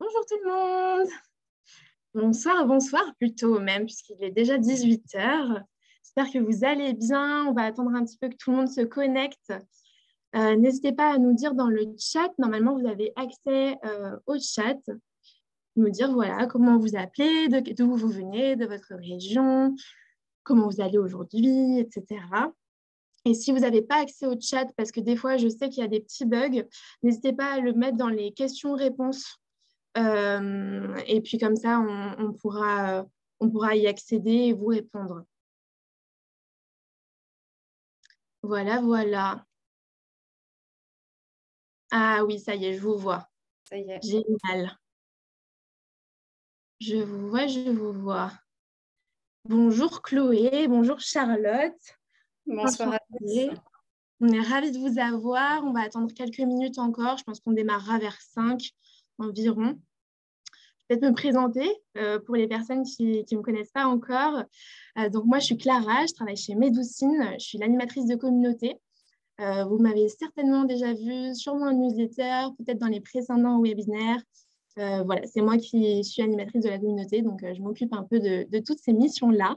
Bonjour tout le monde. Bonsoir, bonsoir plutôt même, puisqu'il est déjà 18h. J'espère que vous allez bien. On va attendre un petit peu que tout le monde se connecte. Euh, n'hésitez pas à nous dire dans le chat, normalement vous avez accès euh, au chat, nous dire voilà comment vous appelez, d'où vous venez, de votre région, comment vous allez aujourd'hui, etc. Et si vous n'avez pas accès au chat, parce que des fois, je sais qu'il y a des petits bugs, n'hésitez pas à le mettre dans les questions-réponses. Euh, et puis comme ça, on, pourra, on pourra y accéder et vous répondre. Voilà, voilà. Ah oui, ça y est, je vous vois. Ça y est. Génial. Je vous vois, je vous vois. Bonjour Chloé, bonjour Charlotte. Bonsoir à tous. On est ravis de vous avoir. On va attendre quelques minutes encore. Je pense qu'on démarrera vers 5 environ. Je vais peut-être me présenter euh, pour les personnes qui ne me connaissent pas encore. Euh, donc, moi, je suis Clara, je travaille chez Médoucine. Je suis l'animatrice de communauté. Euh, vous m'avez certainement déjà vu sur mon newsletter, peut-être dans les précédents webinaires. voilà, c'est moi qui suis animatrice de la communauté, donc je m'occupe un peu de, toutes ces missions-là.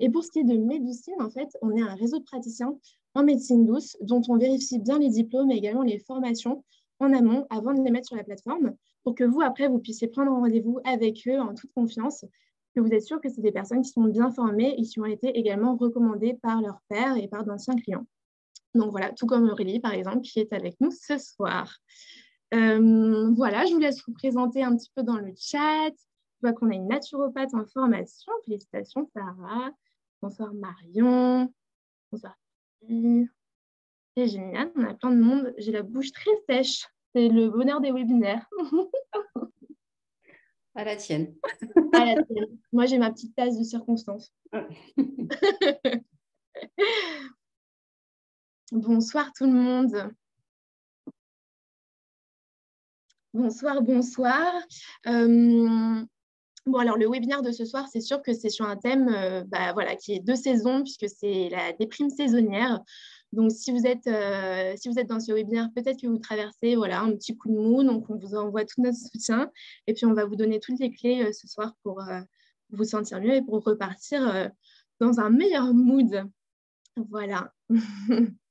Et pour ce qui est de Médoucine, en fait, on est un réseau de praticiens en médecine douce dont on vérifie bien les diplômes et également les formations en amont avant de les mettre sur la plateforme pour que vous, après, vous puissiez prendre rendez-vous avec eux en toute confiance, que vous êtes sûr que c'est des personnes qui sont bien formées et qui ont été également recommandées par leur père et par d'anciens clients. Donc voilà, tout comme Aurélie, par exemple, qui est avec nous ce soir. Euh, voilà, je vous laisse vous présenter un petit peu dans le chat. Je vois qu'on a une naturopathe en formation. Félicitations, Sarah. Bonsoir, Marion. Bonsoir. C'est génial, on a plein de monde. J'ai la bouche très sèche. C'est le bonheur des webinaires. À la tienne. À la tienne. Moi, j'ai ma petite tasse de circonstance. Bonsoir tout le monde. Bonsoir, bonsoir. Euh, Bon, alors le webinaire de ce soir, c'est sûr que c'est sur un thème euh, bah, voilà, qui est de saison, puisque c'est la déprime saisonnière. Donc, si vous êtes, euh, si vous êtes dans ce webinaire, peut-être que vous traversez voilà, un petit coup de mou. Donc, on vous envoie tout notre soutien. Et puis, on va vous donner toutes les clés euh, ce soir pour vous sentir mieux et pour repartir dans un meilleur mood. Voilà.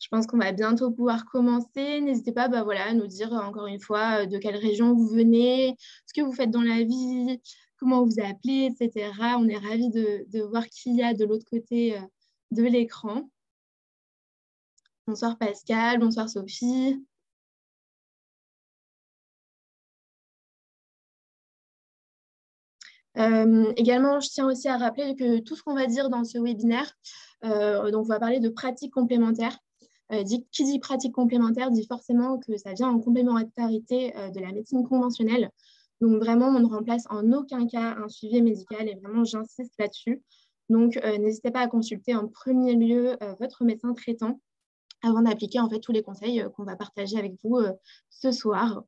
Je pense qu'on va bientôt pouvoir commencer. N'hésitez pas bah, voilà, à nous dire euh, encore une fois euh, de quelle région vous venez, ce que vous faites dans la vie, comment vous appelez, etc. On est ravis de, voir qui y a de l'autre côté euh, de l'écran. Bonsoir Pascal, bonsoir Sophie. également, je tiens aussi à rappeler que tout ce qu'on va dire dans ce webinaire, donc on va parler de pratiques complémentaires. Euh, qui dit pratique complémentaire dit forcément que ça vient en complémentarité euh, de la médecine conventionnelle. Donc vraiment, on ne remplace en aucun cas un suivi médical et vraiment, j'insiste là-dessus. Donc, euh, n'hésitez pas à consulter en premier lieu votre médecin traitant avant d'appliquer en fait tous les conseils qu'on va partager avec vous ce soir.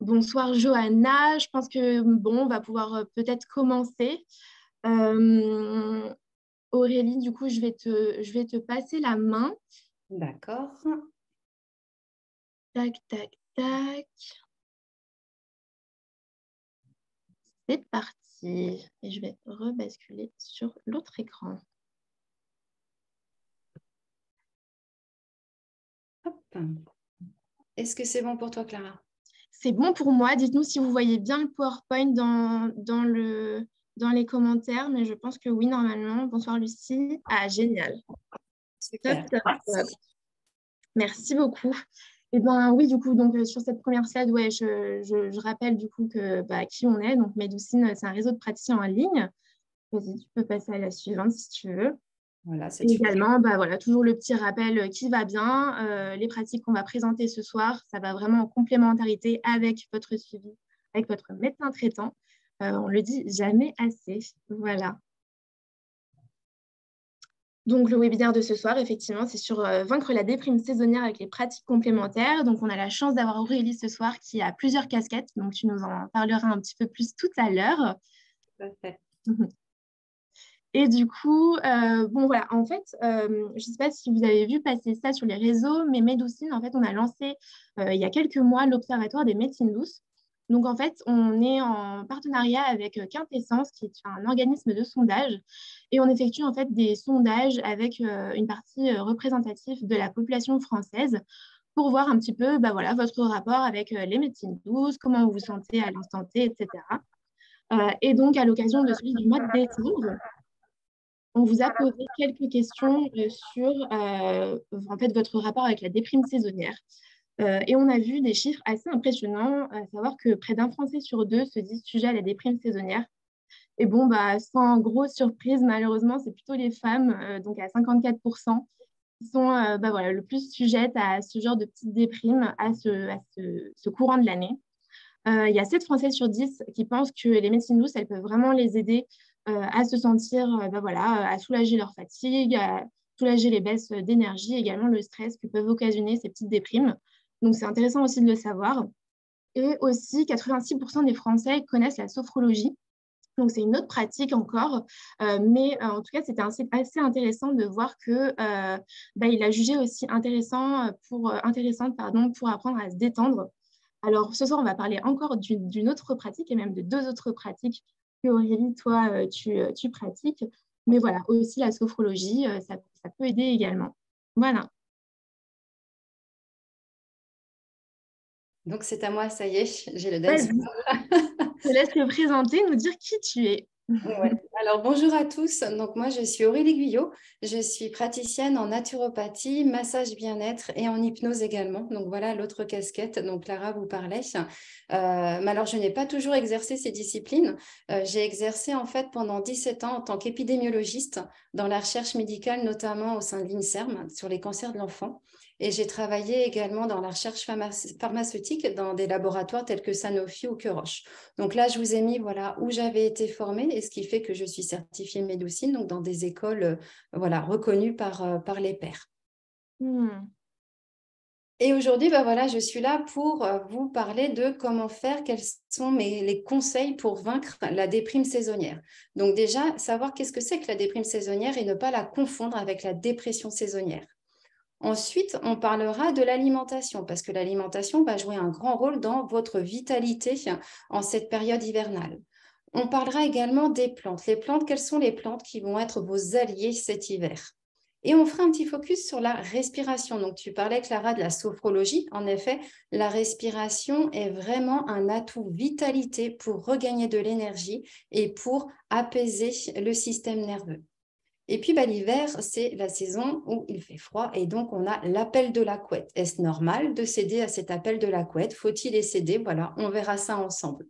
bonsoir Johanna, je pense que bon, on va pouvoir peut-être commencer. Aurélie, du coup, je vais te, je vais te passer la main. D'accord. Tac, tac, tac. C'est parti. Et je vais rebasculer sur l'autre écran. Est-ce que c'est bon pour toi, Clara? C'est bon pour moi. Dites-nous si vous voyez bien le PowerPoint dans, dans le, dans les commentaires, mais je pense que oui, normalement. Bonsoir Lucie. Ah, génial. Merci beaucoup. Et eh ben oui, du coup, donc euh, sur cette première slide, ouais, je, je, rappelle du coup que bah, qui on est. Donc Médoucine, c'est un réseau de praticiens en ligne. Vas-y, tu peux passer à la suivante si tu veux. Voilà, c'est également, bah, voilà, toujours le petit rappel euh, qui va bien. Euh, les pratiques qu'on va présenter ce soir, ça va vraiment en complémentarité avec votre suivi, avec votre médecin traitant. Euh, on le dit jamais assez. Voilà. Donc, le webinaire de ce soir, effectivement, c'est sur euh, vaincre la déprime saisonnière avec les pratiques complémentaires. Donc, on a la chance d'avoir Aurélie ce soir qui a plusieurs casquettes. Donc, tu nous en parleras un petit peu plus tout à l'heure. Et du coup, euh, bon voilà, en fait, euh, je ne sais pas si vous avez vu passer ça sur les réseaux, mais Médoucine, en fait, on a lancé il y a quelques mois l'Observatoire des médecines douces. Donc, en fait, on est en partenariat avec Quintessence, qui est un organisme de sondage, et on effectue en fait des sondages avec une partie représentative de la population française pour voir un petit peu bah, voilà, votre rapport avec les médecines douces, comment vous vous sentez à l'instant T, etc. et donc, à l'occasion de celui du mois de décembre, on vous a posé quelques questions euh, sur euh, votre rapport avec la déprime saisonnière. Euh, et on a vu des chiffres assez impressionnants, à savoir que près d'un Français sur deux se dit sujet à la déprime saisonnière. Et bon, bah, sans grosse surprise, malheureusement, c'est plutôt les femmes, donc à 54%, qui sont bah, voilà, le plus sujettes à ce genre de petite déprime, à ce, à ce, courant de l'année. Il y a 7 Français sur 10 qui pensent que les médecines douces, elles peuvent vraiment les aider euh, à se sentir, euh, bah voilà, à soulager leur fatigue, à soulager les baisses d'énergie, également le stress que peuvent occasionner ces petites déprimes. Donc, c'est intéressant aussi de le savoir. Et aussi, 86% des Français connaissent la sophrologie. Donc, c'est une autre pratique encore. Euh, mais en tout cas, c'était assez intéressant de voir que bah, il a jugé aussi intéressant pour, intéressante pardon, pour apprendre à se détendre. Alors, ce soir, on va parler encore d'une autre pratique et même de deux autres pratiques que Aurélie, toi, euh, euh, tu, pratiques. Mais voilà, aussi la sophrologie, euh, ça, peut aider également. Voilà. Donc c'est à moi, ça y est, j'ai le dance. Je te laisse te présenter, nous dire qui tu es. Alors bonjour à tous. Donc moi je suis Aurélie Guyot. Je suis praticienne en naturopathie, massage bien-être et en hypnose également. Donc voilà l'autre casquette dont Clara vous parlait. Euh, mais alors je n'ai pas toujours exercé ces disciplines. Euh, j'ai exercé en fait pendant 17 ans en tant qu'épidémiologiste dans la recherche médicale, notamment au sein de l'INSERM sur les cancers de l'enfant. Et j'ai travaillé également dans la recherche pharmaceutique dans des laboratoires tels que Sanofi ou que Roche. Donc là, je vous ai mis voilà, où j'avais été formée et ce qui fait que je suis certifiée médecine, donc dans des écoles euh, voilà, reconnues par, euh, par les pairs. Hmm. Et aujourd'hui, bah voilà, je suis là pour euh, vous parler de comment faire, quels sont mes, les conseils pour vaincre la déprime saisonnière. Donc déjà, savoir qu'est-ce que c'est que la déprime saisonnière et ne pas la confondre avec la dépression saisonnière. Ensuite, on parlera de l'alimentation parce que l'alimentation va jouer un grand rôle dans votre vitalité en cette période hivernale. On parlera également des plantes. Les plantes, quelles sont les plantes qui vont être vos alliés cet hiver? Et on fera un petit focus sur la respiration. Donc, tu parlais, Clara, de la sophrologie. En effet, la respiration est vraiment un atout vitalité pour regagner de l'énergie et pour apaiser le système nerveux. Et puis bah, l'hiver, c'est la saison où il fait froid et donc on a l'appel de la couette. Est-ce normal de céder à cet appel de la couette? Faut-il y céder? Voilà, on verra ça ensemble.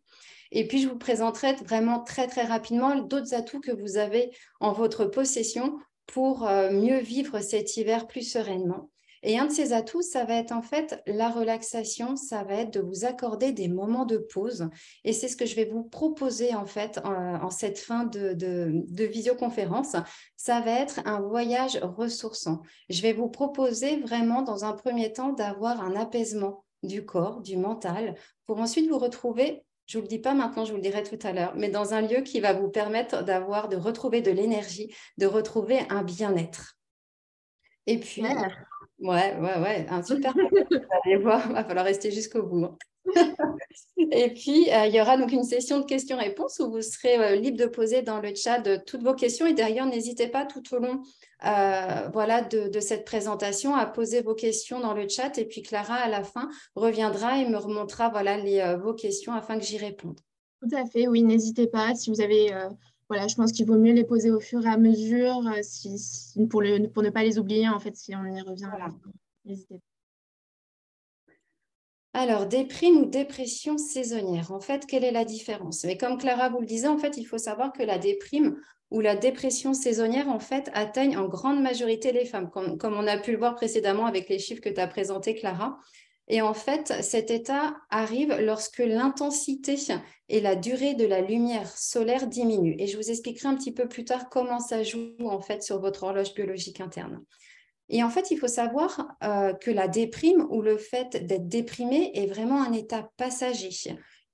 Et puis je vous présenterai vraiment très très rapidement d'autres atouts que vous avez en votre possession pour euh, mieux vivre cet hiver plus sereinement. Et un de ces atouts, ça va être en fait la relaxation, ça va être de vous accorder des moments de pause. Et c'est ce que je vais vous proposer en fait en, cette fin de, de, visioconférence. Ça va être un voyage ressourçant. Je vais vous proposer vraiment dans un premier temps d'avoir un apaisement du corps, du mental, pour ensuite vous retrouver je ne vous le dis pas maintenant, je vous le dirai tout à l'heure, mais dans un lieu qui va vous permettre d'avoir, de retrouver de l'énergie, de retrouver un bien-être. Et puis, Ouais, ouais, ouais, un super. Allez voir, il va falloir rester jusqu'au bout. Hein. Et puis, euh, il y aura donc une session de questions-réponses où vous serez euh, libre de poser dans le chat toutes vos questions. Et d'ailleurs, n'hésitez pas tout au long euh, voilà, de, cette présentation à poser vos questions dans le chat. Et puis, Clara, à la fin, reviendra et me remontera voilà, les, vos questions afin que j'y réponde. Tout à fait, oui, n'hésitez pas. Si vous avez voilà, je pense qu'il vaut mieux les poser au fur et à mesure euh, si, pour, le, pour, ne pas les oublier, en fait, si on y revient. N'hésitez. Alors, déprime ou dépression saisonnière, en fait, quelle est la différence? Mais comme Clara vous le disait, en fait, il faut savoir que la déprime ou la dépression saisonnière, en fait, atteigne en grande majorité les femmes, comme, comme on a pu le voir précédemment avec les chiffres que tu as présentés, Clara. Et en fait, cet état arrive lorsque l'intensité et la durée de la lumière solaire diminuent. Et je vous expliquerai un petit peu plus tard comment ça joue en fait sur votre horloge biologique interne. Et en fait, il faut savoir euh, que la déprime ou le fait d'être déprimé est vraiment un état passager.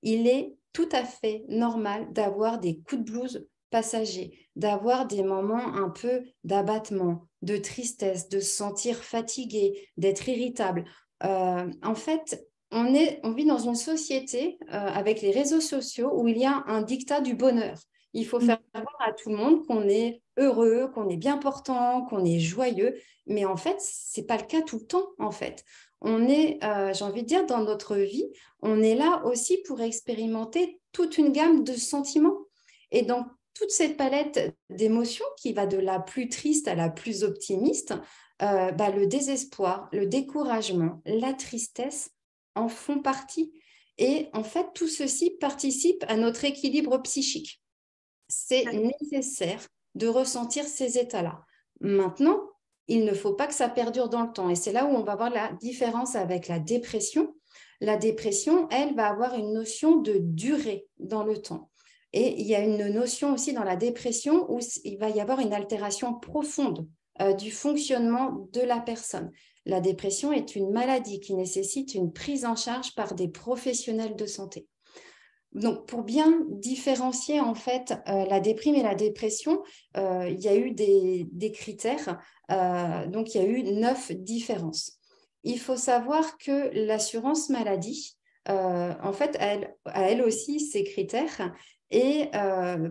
Il est tout à fait normal d'avoir des coups de blues passagers, d'avoir des moments un peu d'abattement, de tristesse, de se sentir fatigué, d'être irritable. Euh, en fait, on, est, on vit dans une société euh, avec les réseaux sociaux où il y a un dictat du bonheur. Il faut mm. faire voir à tout le monde qu'on est heureux, qu'on est bien portant, qu'on est joyeux. Mais en fait, ce n'est pas le cas tout le temps, en fait. On est, euh, j'ai envie de dire, dans notre vie, on est là aussi pour expérimenter toute une gamme de sentiments. Et dans toute cette palette d'émotions qui va de la plus triste à la plus optimiste, euh, bah, le désespoir, le découragement, la tristesse en font partie. Et en fait, tout ceci participe à notre équilibre psychique. C'est nécessaire de ressentir ces états-là. Maintenant, il ne faut pas que ça perdure dans le temps. Et c'est là où on va voir la différence avec la dépression. La dépression, elle, va avoir une notion de durée dans le temps. Et il y a une notion aussi dans la dépression où il va y avoir une altération profonde euh, du fonctionnement de la personne. La dépression est une maladie qui nécessite une prise en charge par des professionnels de santé. Donc, pour bien différencier en fait euh, la déprime et la dépression, euh, il y a eu des, critères. Donc, il y a eu neuf différences. Il faut savoir que l'assurance maladie, en fait, elle, a elle aussi ses critères. Et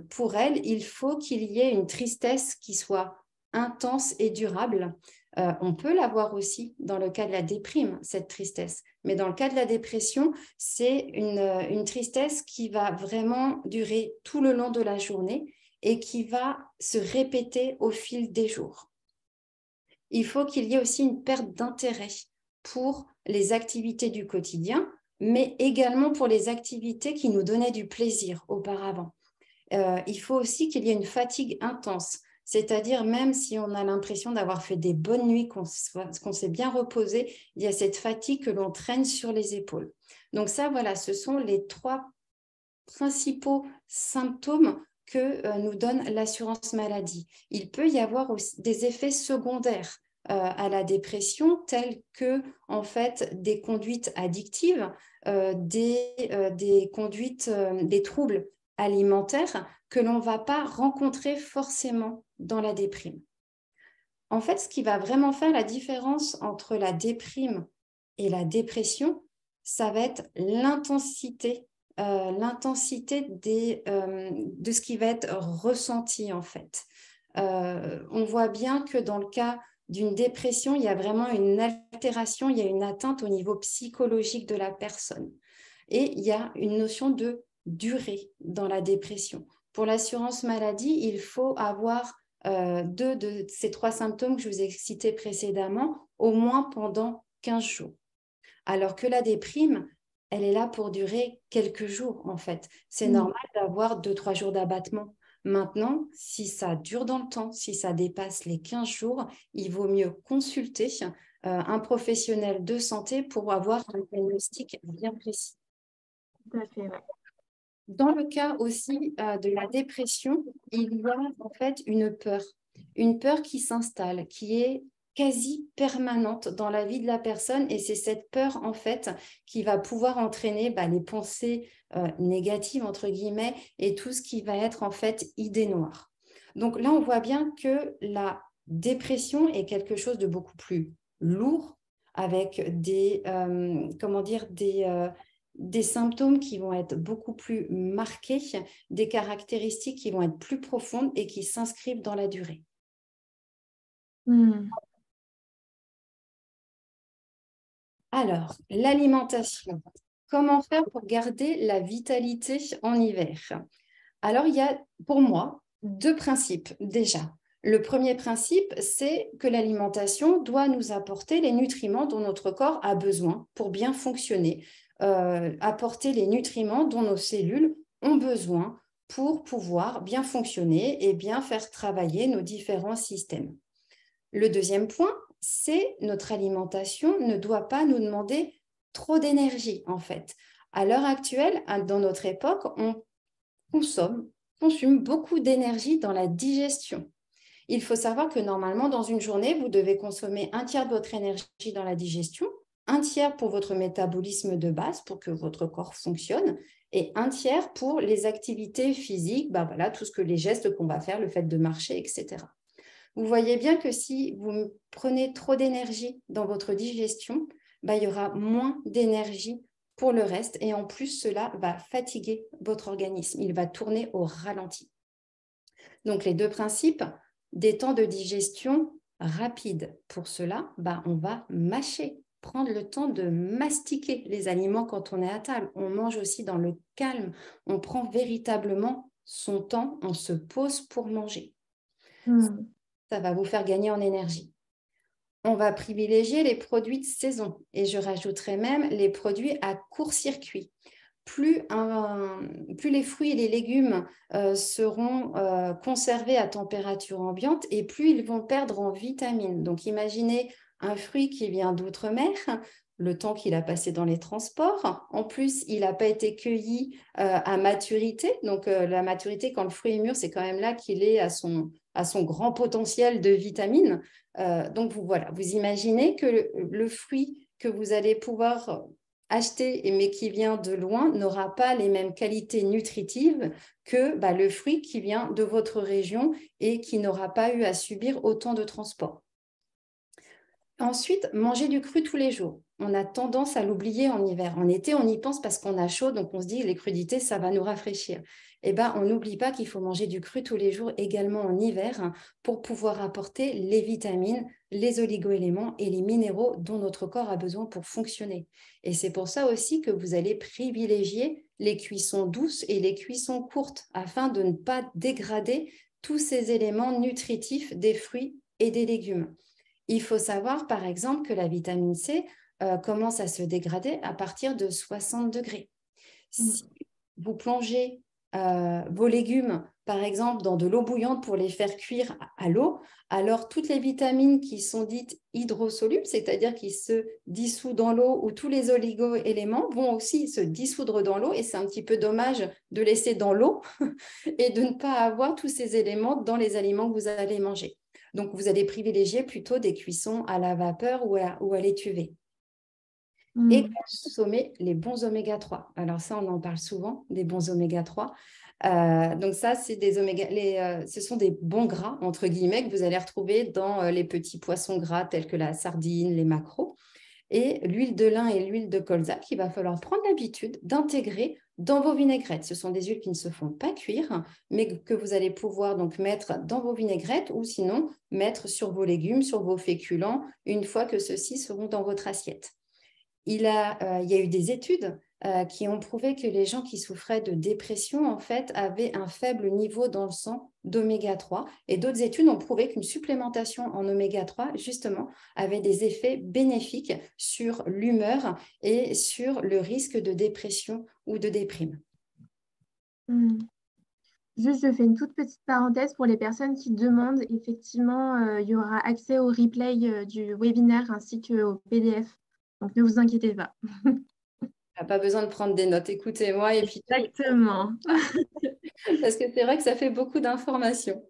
pour elle, il faut qu'il y ait une tristesse qui soit intense et durable. on peut l'avoir aussi dans le cas de la déprime, cette tristesse. Mais dans le cas de la dépression, c'est euh, une, tristesse qui va vraiment durer tout le long de la journée et qui va se répéter au fil des jours. Il faut qu'il y ait aussi une perte d'intérêt pour les activités du quotidien, mais également pour les activités qui nous donnaient du plaisir auparavant. Euh, il faut aussi qu'il y ait une fatigue intense. C'est-à-dire, même si on a l'impression d'avoir fait des bonnes nuits, qu'on s'est bien reposé, il y a cette fatigue que l'on traîne sur les épaules. Donc ça, voilà, ce sont les trois principaux symptômes que euh, nous donne l'assurance maladie. Il peut y avoir aussi des effets secondaires euh, à la dépression, tels que en fait des conduites addictives, euh, des, conduites, des troubles alimentaires que l'on ne va pas rencontrer forcément dans la déprime. En fait, ce qui va vraiment faire la différence entre la déprime et la dépression, ça va être l'intensité, euh, l'intensité euh, de ce qui va être ressenti en fait. Euh, on voit bien que dans le cas d'une dépression, il y a vraiment une altération, il y a une atteinte au niveau psychologique de la personne. Et il y a une notion de durée dans la dépression. Pour l'assurance maladie, il faut avoir euh, deux de ces trois symptômes que je vous ai cités précédemment, au moins pendant 15 jours. Alors que la déprime, elle est là pour durer quelques jours, en fait. C'est mm. normal d'avoir deux, trois jours d'abattement. Maintenant, si ça dure dans le temps, si ça dépasse les 15 jours, il vaut mieux consulter euh, un professionnel de santé pour avoir un diagnostic bien précis. Tout à fait, dans le cas aussi euh, de la dépression, il y a en fait une peur, une peur qui s'installe, qui est quasi permanente dans la vie de la personne et c'est cette peur en fait qui va pouvoir entraîner bah, les pensées euh, négatives entre guillemets et tout ce qui va être en fait idée noire. Donc là on voit bien que la dépression est quelque chose de beaucoup plus lourd avec des euh, comment dire des des symptômes qui vont être beaucoup plus marqués, des caractéristiques qui vont être plus profondes et qui s'inscrivent dans la durée. Hmm. Alors, l'alimentation. Comment faire pour garder la vitalité en hiver? Alors, il y a pour moi deux principes déjà. Le premier principe, c'est que l'alimentation doit nous apporter les nutriments dont notre corps a besoin pour bien fonctionner, euh, apporter les nutriments dont nos cellules ont besoin pour pouvoir bien fonctionner et bien faire travailler nos différents systèmes. Le deuxième point, c'est notre alimentation ne doit pas nous demander trop d'énergie en fait. À l'heure actuelle, dans notre époque, on consomme, consomme beaucoup d'énergie dans la digestion. Il faut savoir que normalement, dans une journée, vous devez consommer un tiers de votre énergie dans la digestion un tiers pour votre métabolisme de base pour que votre corps fonctionne et un tiers pour les activités physiques, bah tout ce que les gestes qu'on va faire, le fait de marcher, etc. Vous voyez bien que si vous prenez trop d'énergie dans votre digestion, bah, il y aura moins d'énergie pour le reste et en plus, cela va fatiguer votre organisme. Il va tourner au ralenti. Donc, les deux principes, des temps de digestion rapides. Pour cela, bah, on va mâcher, prendre le temps de mastiquer les aliments quand on est à table. On mange aussi dans le calme. On prend véritablement son temps, on se pose pour manger. Hmm. Ça va vous faire gagner en énergie on va privilégier les produits de saison et je rajouterai même les produits à court circuit. Plus, les fruits et les légumes euh, seront euh, conservés à température ambiante et plus ils vont perdre en vitamines. Donc imaginez un fruit qui vient d'outre-mer, le temps qu'il a passé dans les transports. En plus, il n'a pas été cueilli euh, à maturité. Donc la maturité, quand le fruit est mûr, c'est quand même là qu'il est à son, grand potentiel de vitamines. Euh, donc vous, voilà, vous imaginez que le, fruit que vous allez pouvoir acheter, mais qui vient de loin, n'aura pas les mêmes qualités nutritives que bah, le fruit qui vient de votre région et qui n'aura pas eu à subir autant de transport. Ensuite, manger du cru tous les jours. On a tendance à l'oublier en hiver. En été, on y pense parce qu'on a chaud, donc on se dit les crudités, ça va nous rafraîchir. Eh ben, on n'oublie pas qu'il faut manger du cru tous les jours, également en hiver, pour pouvoir apporter les vitamines, les oligoéléments et les minéraux dont notre corps a besoin pour fonctionner. Et c'est pour ça aussi que vous allez privilégier les cuissons douces et les cuissons courtes, afin de ne pas dégrader tous ces éléments nutritifs des fruits et des légumes. Il faut savoir, par exemple, que la vitamine C euh, commence à se dégrader à partir de 60 degrés. Mmh. Si vous plongez euh, vos légumes, par exemple, dans de l'eau bouillante pour les faire cuire à, l'eau, alors toutes les vitamines qui sont dites hydrosolubles, c'est-à-dire qui se dissouent dans l'eau, ou tous les oligo-éléments vont aussi se dissoudre dans l'eau, et c'est un petit peu dommage de laisser dans l'eau et de ne pas avoir tous ces éléments dans les aliments que vous allez manger. Donc, vous allez privilégier plutôt des cuissons à la vapeur ou à, ou à l'étuvée. Et mmh. consommer les bons oméga 3. Alors ça, on en parle souvent, des bons oméga 3. Euh, donc ça, c'est des oméga, euh, ce sont des bons gras, entre guillemets, que vous allez retrouver dans euh, les petits poissons gras tels que la sardine, les maquereaux. Et l'huile de lin et l'huile de colza qu'il va falloir prendre l'habitude d'intégrer dans vos vinaigrettes. Ce sont des huiles qui ne se font pas cuire, mais que vous allez pouvoir donc mettre dans vos vinaigrettes ou sinon mettre sur vos légumes, sur vos féculents, une fois que ceux-ci seront dans votre assiette. Il, a, euh, il y a eu des études euh, qui ont prouvé que les gens qui souffraient de dépression, en fait, avaient un faible niveau dans le sang d'oméga 3. Et d'autres études ont prouvé qu'une supplémentation en oméga 3, justement, avait des effets bénéfiques sur l'humeur et sur le risque de dépression ou de déprime. Hmm. Juste, je fais une toute petite parenthèse pour les personnes qui demandent. Effectivement, euh, il y aura accès au replay du webinaire ainsi qu'au PDF. Donc, ne vous inquiétez pas. pas besoin de prendre des notes. Écoutez-moi et puis. Exactement. Parce que c'est vrai que ça fait beaucoup d'informations.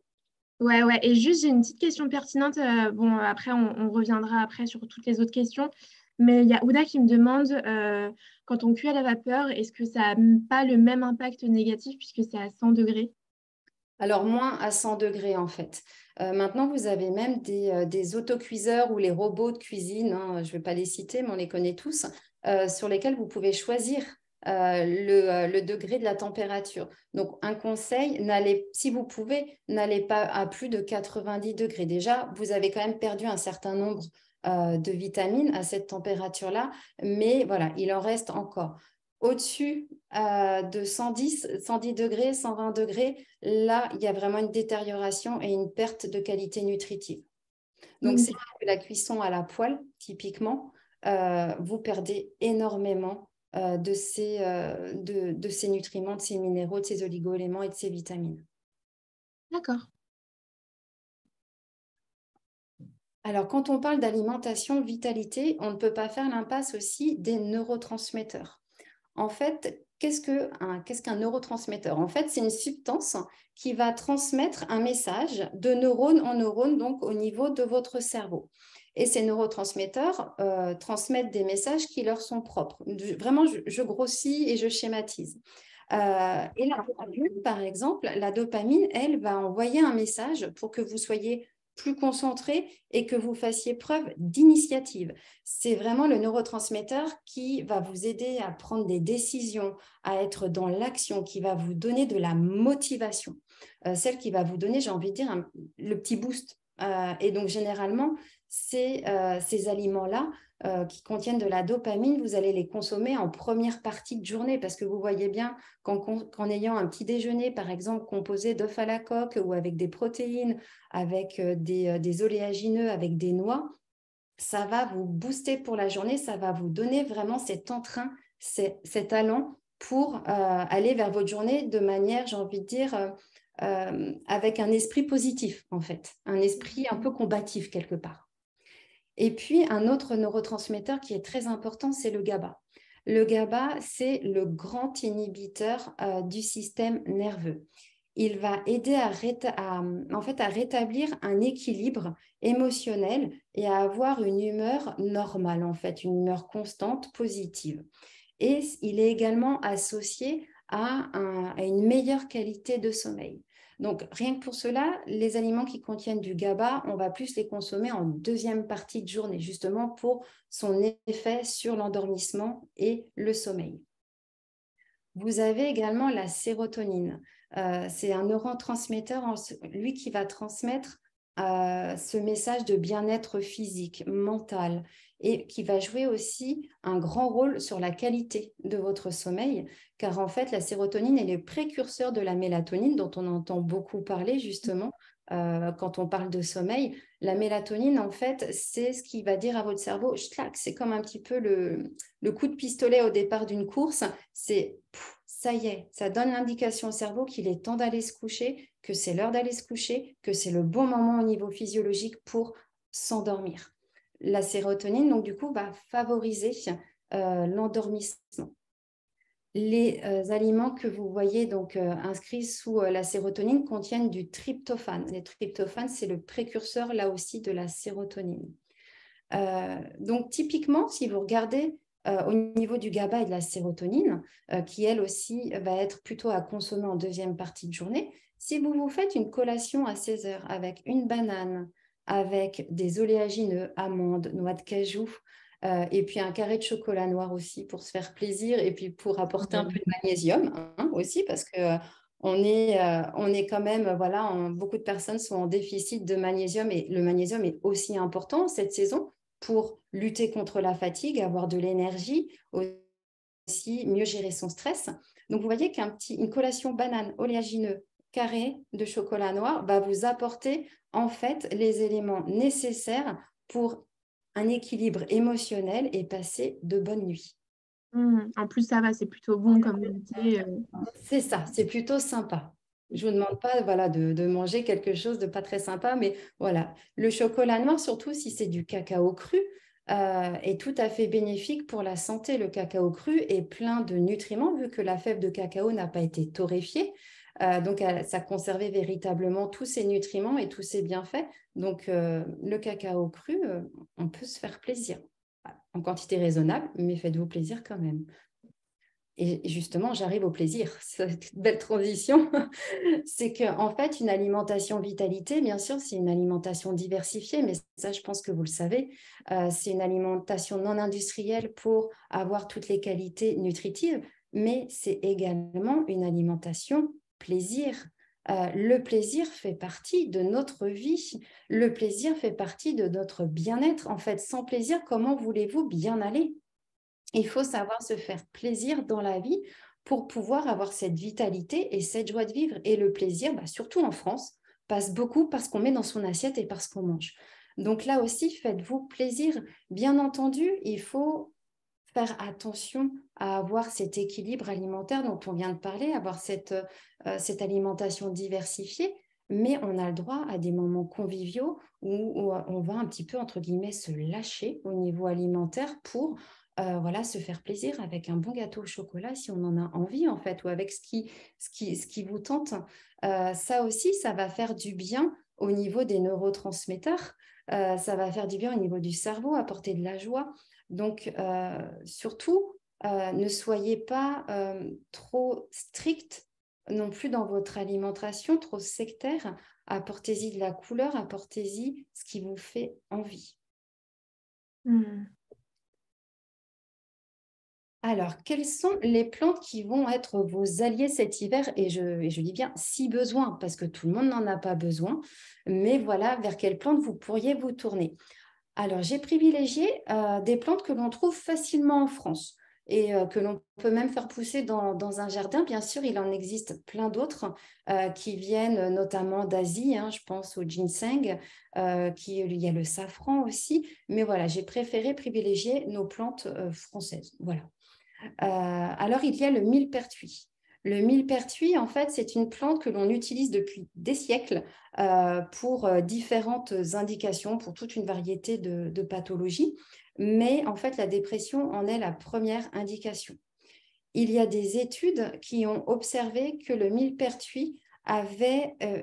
Ouais, ouais. Et juste, j'ai une petite question pertinente. Euh, bon, après, on, reviendra après sur toutes les autres questions. Mais il y a Ouda qui me demande, euh, quand on cuit à la vapeur, est-ce que ça n'a pas le même impact négatif puisque c'est à 100 degrés? Alors, moins à 100 degrés, en fait. Euh, maintenant, vous avez même des, des autocuiseurs ou les robots de cuisine, hein, je ne vais pas les citer, mais on les connaît tous, euh, sur lesquels vous pouvez choisir euh, euh, le, degré de la température. Donc, un conseil, si vous pouvez, n'allez pas à plus de 90 degrés. Déjà, vous avez quand même perdu un certain nombre de vitamines à cette température-là, mais voilà, il en reste encore. Au-dessus de 110, 110 degrés, 120 degrés, là, il y a vraiment une détérioration et une perte de qualité nutritive. Donc, c'est la cuisson à la poêle, typiquement, vous perdez énormément euh, de, ces, euh, de, ces nutriments, de ces minéraux, de ces oligo-éléments et de ces vitamines. D'accord. Alors, quand on parle d'alimentation, vitalité, on ne peut pas faire l'impasse aussi des neurotransmetteurs. En fait, qu'est-ce qu'un neurotransmetteur? En fait, c'est une substance qui va transmettre un message de neurone en neurone, donc au niveau de votre cerveau. Et ces neurotransmetteurs euh, transmettent des messages qui leur sont propres. Vraiment, je, grossis et je schématise. et la dopamine, par exemple, la dopamine, elle, va envoyer un message pour que vous soyez plus concentré et que vous fassiez preuve d'initiative. C'est vraiment le neurotransmetteur qui va vous aider à prendre des décisions, à être dans l'action, qui va vous donner de la motivation, euh, celle qui va vous donner, j'ai envie de dire, le petit boost. Euh, et donc, généralement, euh, ces aliments-là euh, qui contiennent de la dopamine, vous allez les consommer en première partie de journée. Parce que vous voyez bien qu'en ayant un petit déjeuner, par exemple, composé d'œufs à la coque ou avec des protéines, avec euh, des, des oléagineux, avec des noix, ça va vous booster pour la journée, ça va vous donner vraiment cet entrain, cet allant pour aller vers votre journée de manière, j'ai envie de dire, avec un esprit positif, en fait, un esprit un peu combatif quelque part. Et puis, un autre neurotransmetteur qui est très important, c'est le GABA. Le GABA, c'est le grand inhibiteur euh, du système nerveux. Il va aider à, en fait, à rétablir un équilibre émotionnel et à avoir une humeur normale, en fait, une humeur constante, positive. Et il est également associé à une meilleure qualité de sommeil. Donc, rien que pour cela, les aliments qui contiennent du GABA, on va plus les consommer en deuxième partie de journée, justement pour son effet sur l'endormissement et le sommeil. Vous avez également la sérotonine. Euh, c'est un neurotransmetteur, lui qui va transmettre euh, ce message de bien-être physique, mental, et qui va jouer aussi un grand rôle sur la qualité de votre sommeil, car en fait, la sérotonine est le précurseur de la mélatonine, dont on entend beaucoup parler justement euh, quand on parle de sommeil. La mélatonine, en fait, c'est ce qui va dire à votre cerveau, c'est comme un petit peu le, le, coup de pistolet au départ d'une course, c'est ça y est, ça donne l'indication au cerveau qu'il est temps d'aller se coucher, que c'est l'heure d'aller se coucher, que c'est le bon moment au niveau physiologique pour s'endormir la sérotonine, donc du coup, va favoriser euh, l'endormissement. Les euh, aliments que vous voyez donc euh, inscrits sous la sérotonine contiennent du tryptophane. Le tryptophane, c'est le précurseur là aussi de la sérotonine. donc typiquement, si vous regardez au niveau du GABA et de la sérotonine, qui elle aussi va être plutôt à consommer en deuxième partie de journée, si vous vous faites une collation à 16 heures avec une banane, avec des oléagineux, amandes, noix de cajou, euh, et puis un carré de chocolat noir aussi pour se faire plaisir et puis pour apporter un peu de magnésium hein, aussi parce que euh, on est, euh, on est quand même, voilà, beaucoup de personnes sont en déficit de magnésium et le magnésium est aussi important cette saison pour lutter contre la fatigue, avoir de l'énergie, aussi mieux gérer son stress. Donc vous voyez qu'une petit, collation banane, oléagineux, carré de chocolat noir va vous apporter en fait les éléments nécessaires pour un équilibre émotionnel et passer de bonnes nuits. Mmh. En plus, ça va, c'est plutôt bon comme thé. Euh. C'est ça, c'est plutôt sympa. Je ne vous demande pas de, manger quelque chose de pas très sympa, mais voilà. Le chocolat noir, surtout si c'est du cacao cru, euh, est tout à fait bénéfique pour la santé. Le cacao cru est plein de nutriments, vu que la fève de cacao n'a pas été torréfiée. Euh, donc, ça conservait véritablement tous ses nutriments et tous ses bienfaits. Donc, euh, le cacao cru, on peut se faire plaisir en quantité raisonnable, mais faites-vous plaisir quand même. Et justement, j'arrive au plaisir. Cette belle transition, c'est qu'en en fait, une alimentation vitalité, bien sûr, c'est une alimentation diversifiée, mais ça, je pense que vous le savez, c'est une alimentation non industrielle pour avoir toutes les qualités nutritives, mais c'est également une alimentation plaisir. Euh, le plaisir fait partie de notre vie. Le plaisir fait partie de notre bien-être. En fait, sans plaisir, comment voulez-vous bien aller? Il faut savoir se faire plaisir dans la vie pour pouvoir avoir cette vitalité et cette joie de vivre. Et le plaisir, bah, surtout en France, passe beaucoup parce qu'on met dans son assiette et parce qu'on mange. Donc là aussi, faites-vous plaisir. Bien entendu, il faut faire attention à avoir cet équilibre alimentaire dont on vient de parler, avoir cette, euh, cette alimentation diversifiée, mais on a le droit à des moments conviviaux où, on va un petit peu, entre guillemets, se lâcher au niveau alimentaire pour euh, voilà, se faire plaisir avec un bon gâteau au chocolat si on en a envie, en fait, ou avec ce qui, ce qui, ce qui vous tente. Euh, ça aussi, ça va faire du bien au niveau des neurotransmetteurs. ça va faire du bien au niveau du cerveau, apporter de la joie. Donc, surtout, ne soyez pas trop strict non plus dans votre alimentation, trop sectaire. Apportez-y de la couleur, apportez-y ce qui vous fait envie. Hmm. Alors, quelles sont les plantes qui vont être vos alliés cet hiver? Et je, dis bien si besoin, parce que tout le monde n'en a pas besoin, mais voilà vers quelles plantes vous pourriez vous tourner? Alors, j'ai privilégié euh, des plantes que l'on trouve facilement en France et euh, que l'on peut même faire pousser dans, un jardin. Bien sûr, il en existe plein d'autres euh, qui viennent notamment d'Asie. Hein, je pense au ginseng, qui, il y a le safran aussi. Mais voilà, j'ai préféré privilégier nos plantes françaises. Voilà. Alors, il y a le millepertuis. Le millepertuis, en fait, c'est une plante que l'on utilise depuis des siècles pour différentes indications, pour toute une variété de pathologies mais en fait, la dépression en est la première indication. Il y a des études qui ont observé que le millepertuis avait euh,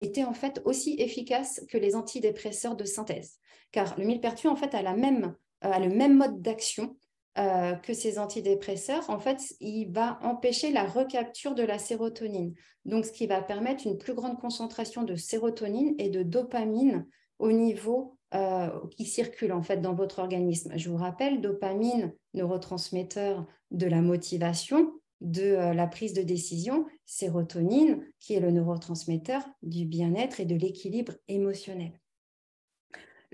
été en fait aussi efficace que les antidépresseurs de synthèse, car le millepertuis en fait euh, a le même mode d'action euh, que ces antidépresseurs, en fait, il va empêcher la recapture de la sérotonine. Donc, ce qui va permettre une plus grande concentration de sérotonine et de dopamine au niveau euh, qui circulent en fait dans votre organisme. Je vous rappelle, dopamine, neurotransmetteur de la motivation, de euh, la prise de décision, sérotonine, qui est le neurotransmetteur du bien-être et de l'équilibre émotionnel.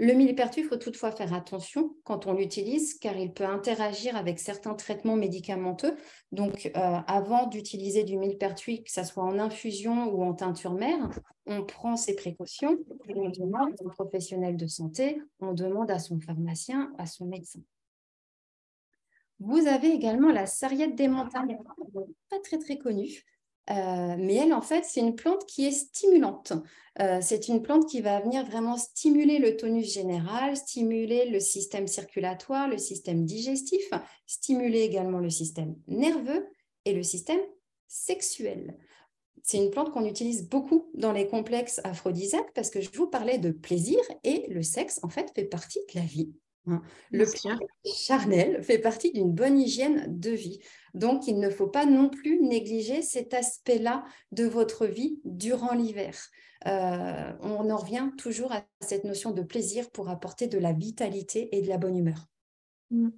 Le millepertuis, il faut toutefois faire attention quand on l'utilise car il peut interagir avec certains traitements médicamenteux. Donc, euh, avant d'utiliser du millepertuis, que ce soit en infusion ou en teinture mère, on prend ses précautions on demande à un professionnel de santé, on demande à son pharmacien, à son médecin. Vous avez également la sarriette des montagnes, pas très très connue, euh, mais elle, en fait, c'est une plante qui est stimulante. Euh, c'est une plante qui va venir vraiment stimuler le tonus général, stimuler le système circulatoire, le système digestif, stimuler également le système nerveux et le système sexuel. C'est une plante qu'on utilise beaucoup dans les complexes aphrodisiaques parce que je vous parlais de plaisir et le sexe, en fait, fait partie de la vie. Hein. Le plaisir charnel fait partie d'une bonne hygiène de vie. Donc, il ne faut pas non plus négliger cet aspect-là de votre vie durant l'hiver. Euh, on en revient toujours à cette notion de plaisir pour apporter de la vitalité et de la bonne humeur. Mm.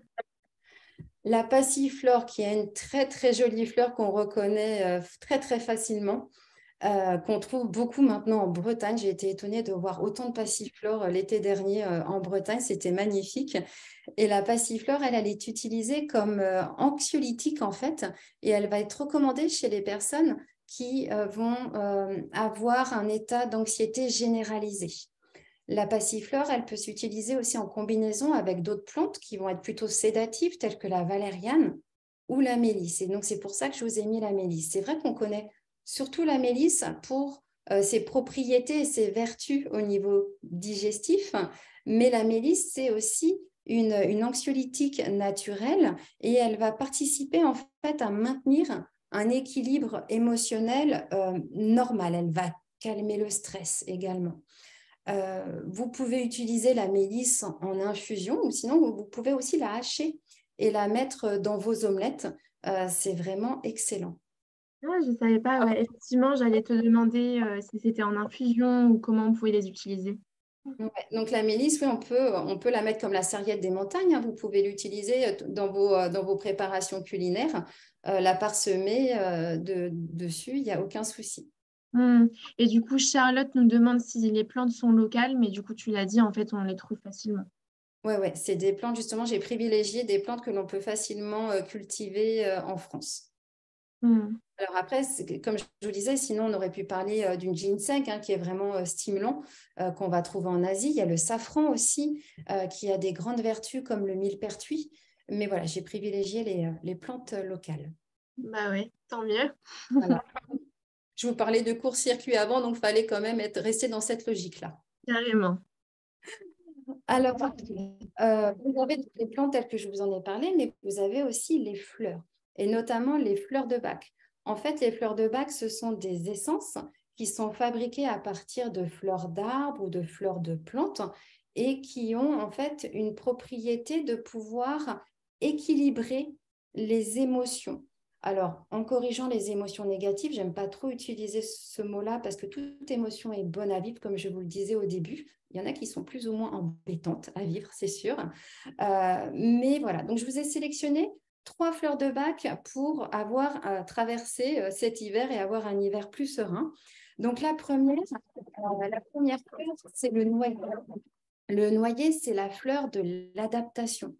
La passiflore, qui est une très très jolie fleur qu'on reconnaît euh, très très facilement, euh, qu'on trouve beaucoup maintenant en Bretagne. J'ai été étonnée de voir autant de passiflore euh, l'été dernier euh, en Bretagne. C'était magnifique. Et la passiflore, elle, elle est utilisée comme anxiolytique en fait. Et elle va être recommandée chez les personnes qui vont avoir un état d'anxiété généralisé. La passiflore, elle peut s'utiliser aussi en combinaison avec d'autres plantes qui vont être plutôt sédatives, telles que la valériane ou la mélisse. Et donc, c'est pour ça que je vous ai mis la mélisse. C'est vrai qu'on connaît surtout la mélisse pour euh, ses propriétés et ses vertus au niveau digestif, mais la mélisse, c'est aussi une, anxiolytique naturelle et elle va participer en fait à maintenir un équilibre émotionnel euh, normal. Elle va calmer le stress également. Euh, vous pouvez utiliser la mélisse en, infusion ou sinon vous, pouvez aussi la hacher et la mettre dans vos omelettes. c'est vraiment excellent. Ah, je ne savais pas. Effectivement, j'allais te demander euh, si c'était en infusion ou comment on pouvait les utiliser. donc la mélisse, oui, on peut, on peut la mettre comme la serviette des montagnes. Hein. Vous pouvez l'utiliser euh, dans vos, euh, dans vos préparations culinaires, la parsemer de, dessus, il n'y a aucun souci. Mmh. Et du coup, Charlotte nous demande si les plantes sont locales, mais du coup, tu l'as dit, en fait, on les trouve facilement. Oui, ouais, c'est des plantes, justement, j'ai privilégié des plantes que l'on peut facilement cultiver en France. Mmh. Alors après, comme je vous disais, sinon on aurait pu parler euh, d'une ginseng hein, qui est vraiment euh, stimulant, euh, qu'on va trouver en Asie. Il y a le safran aussi, qui a des grandes vertus comme le millepertuis. Mais voilà, j'ai privilégié les, plantes locales. Bah oui, tant mieux. Je vous parlais de court-circuit avant, donc il fallait quand même être, rester dans cette logique-là. Carrément. Alors, vous avez les plantes telles que je vous en ai parlé, mais vous avez aussi les fleurs, et notamment les fleurs de bac. En fait, les fleurs de bac, ce sont des essences qui sont fabriquées à partir de fleurs d'arbres ou de fleurs de plantes et qui ont en fait une propriété de pouvoir équilibrer les émotions. Alors, en corrigeant les émotions négatives, j'aime pas trop utiliser ce mot-là parce que toute émotion est bonne à vivre, comme je vous le disais au début. Il y en a qui sont plus ou moins embêtantes à vivre, c'est sûr. Euh, mais voilà, donc je vous ai sélectionné trois fleurs de bac pour avoir euh, traversé euh, cet hiver et avoir un hiver plus serein. Donc la première, la première c'est le noyer. Le noyer, c'est la fleur de l'adaptation.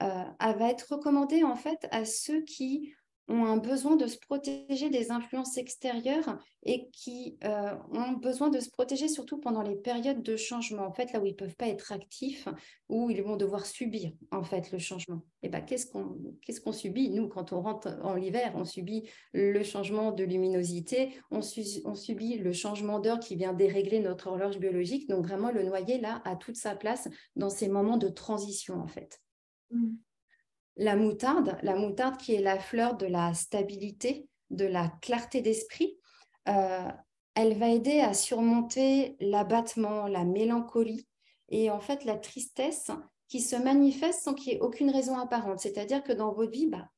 elle va être recommandée en fait à ceux qui ont un besoin de se protéger des influences extérieures et qui euh, ont besoin de se protéger surtout pendant les périodes de changement, en fait, là où ils ne peuvent pas être actifs, où ils vont devoir subir, en fait, le changement. Et ben, qu'est-ce qu'on qu'est-ce subit? Nous, quand on rentre en l'hiver, on subit le changement de luminosité, on, on subit le changement d'heure qui vient dérégler notre horloge biologique. Donc, vraiment, le noyer, là, a toute sa place dans ces moments de transition, en fait. Mmh la moutarde, la moutarde qui est la fleur de la stabilité, de la clarté d'esprit, euh, elle va aider à surmonter l'abattement, la mélancolie et en fait la tristesse qui se manifeste sans qu'il y ait aucune raison apparente. C'est-à-dire que dans votre vie, bah,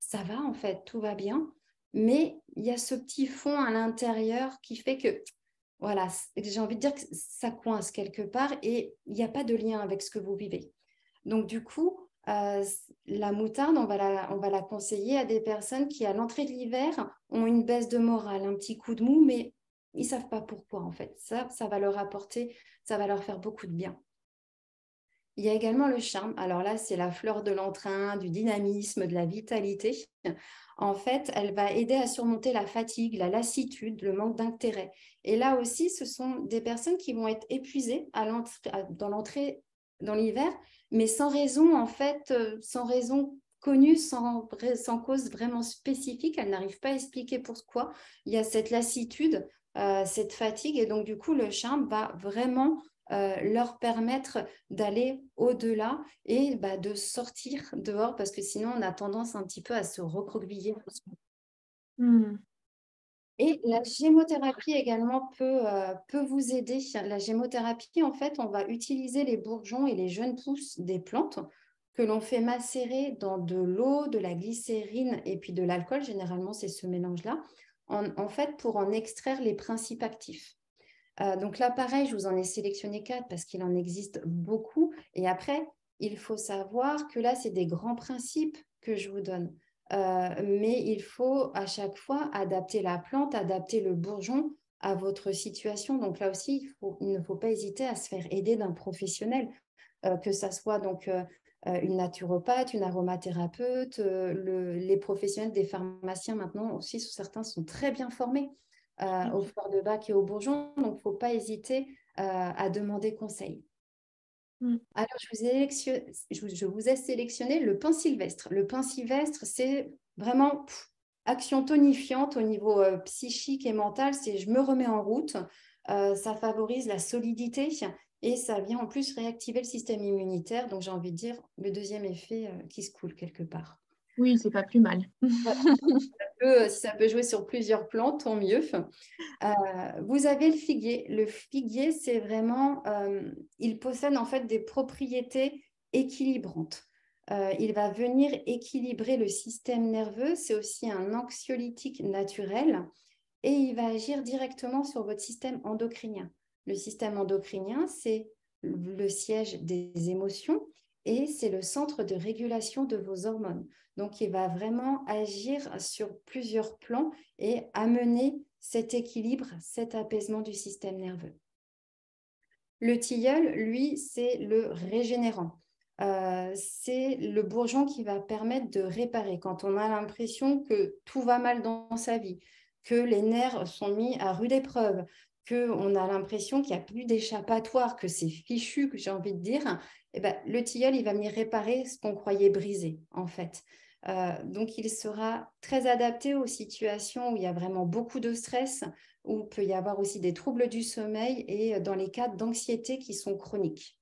ça va en fait, tout va bien, mais il y a ce petit fond à l'intérieur qui fait que, voilà, j'ai envie de dire que ça coince quelque part et il n'y a pas de lien avec ce que vous vivez. Donc du coup, euh, la moutarde, on va la, conseiller à des personnes qui, à l'entrée de l'hiver, ont une baisse de morale, un petit coup de mou, mais ils ne savent pas pourquoi, en fait. Ça, ça va leur apporter, ça va leur faire beaucoup de bien. Il y a également le charme. Alors là, c'est la fleur de l'entrain, du dynamisme, de la vitalité. En fait, elle va aider à surmonter la fatigue, la lassitude, le manque d'intérêt. Et là aussi, ce sont des personnes qui vont être épuisées à dans l'entrée dans l'hiver, mais sans raison, en fait, euh, sans raison connue, sans, sans cause vraiment spécifique. Elle n'arrive pas à expliquer pourquoi. Il y a cette lassitude, euh, cette fatigue, et donc du coup, le charme va vraiment euh, leur permettre d'aller au-delà et bah, de sortir dehors, parce que sinon, on a tendance un petit peu à se recroqueviller. Mmh. Et la gémothérapie également peut, euh, peut vous aider. La gémothérapie, en fait, on va utiliser les bourgeons et les jeunes pousses des plantes que l'on fait macérer dans de l'eau, de la glycérine et puis de l'alcool. Généralement, c'est ce mélange-là. En, fait, pour en extraire les principes actifs. Euh, donc là, pareil, je vous en ai sélectionné quatre parce qu'il en existe beaucoup. Et après, il faut savoir que là, c'est des grands principes que je vous donne. Euh, mais il faut à chaque fois adapter la plante, adapter le bourgeon à votre situation. Donc là aussi, il, ne faut pas hésiter à se faire aider d'un professionnel, euh, que ce soit donc euh, une naturopathe, une aromathérapeute, les professionnels des pharmaciens maintenant aussi, certains sont très bien formés aux fleurs de bac et aux bourgeons, donc il ne faut pas hésiter à demander conseil. Mmh. Alors, je vous, ai sélectionné le pain sylvestre. Le pain sylvestre, c'est vraiment action tonifiante au niveau euh, psychique et mental. C'est je me remets en route. Euh, ça favorise la solidité et ça vient en plus réactiver le système immunitaire. Donc, j'ai envie de dire le deuxième effet euh, qui se coule quelque part. Oui, c'est pas plus mal. Euh, si ça peut jouer sur plusieurs plans, tant mieux. Euh, vous avez le figuier. Le figuier, c'est vraiment, euh, il possède en fait des propriétés équilibrantes. il va venir équilibrer le système nerveux. C'est aussi un anxiolytique naturel et il va agir directement sur votre système endocrinien. Le système endocrinien, c'est le siège des émotions et c'est le centre de régulation de vos hormones. Donc, il va vraiment agir sur plusieurs plans et amener cet équilibre, cet apaisement du système nerveux. Le tilleul, lui, c'est le régénérant. Euh, c'est le bourgeon qui va permettre de réparer quand on a l'impression que tout va mal dans sa vie, que les nerfs sont mis à rude épreuve, qu'on a l'impression qu'il n'y a plus d'échappatoire, que c'est fichu, que j'ai envie de dire, eh ben, le tilleul, il va venir réparer ce qu'on croyait brisé, en fait. Euh, donc, il sera très adapté aux situations où il y a vraiment beaucoup de stress, où il peut y avoir aussi des troubles du sommeil et dans les cas d'anxiété qui sont chroniques.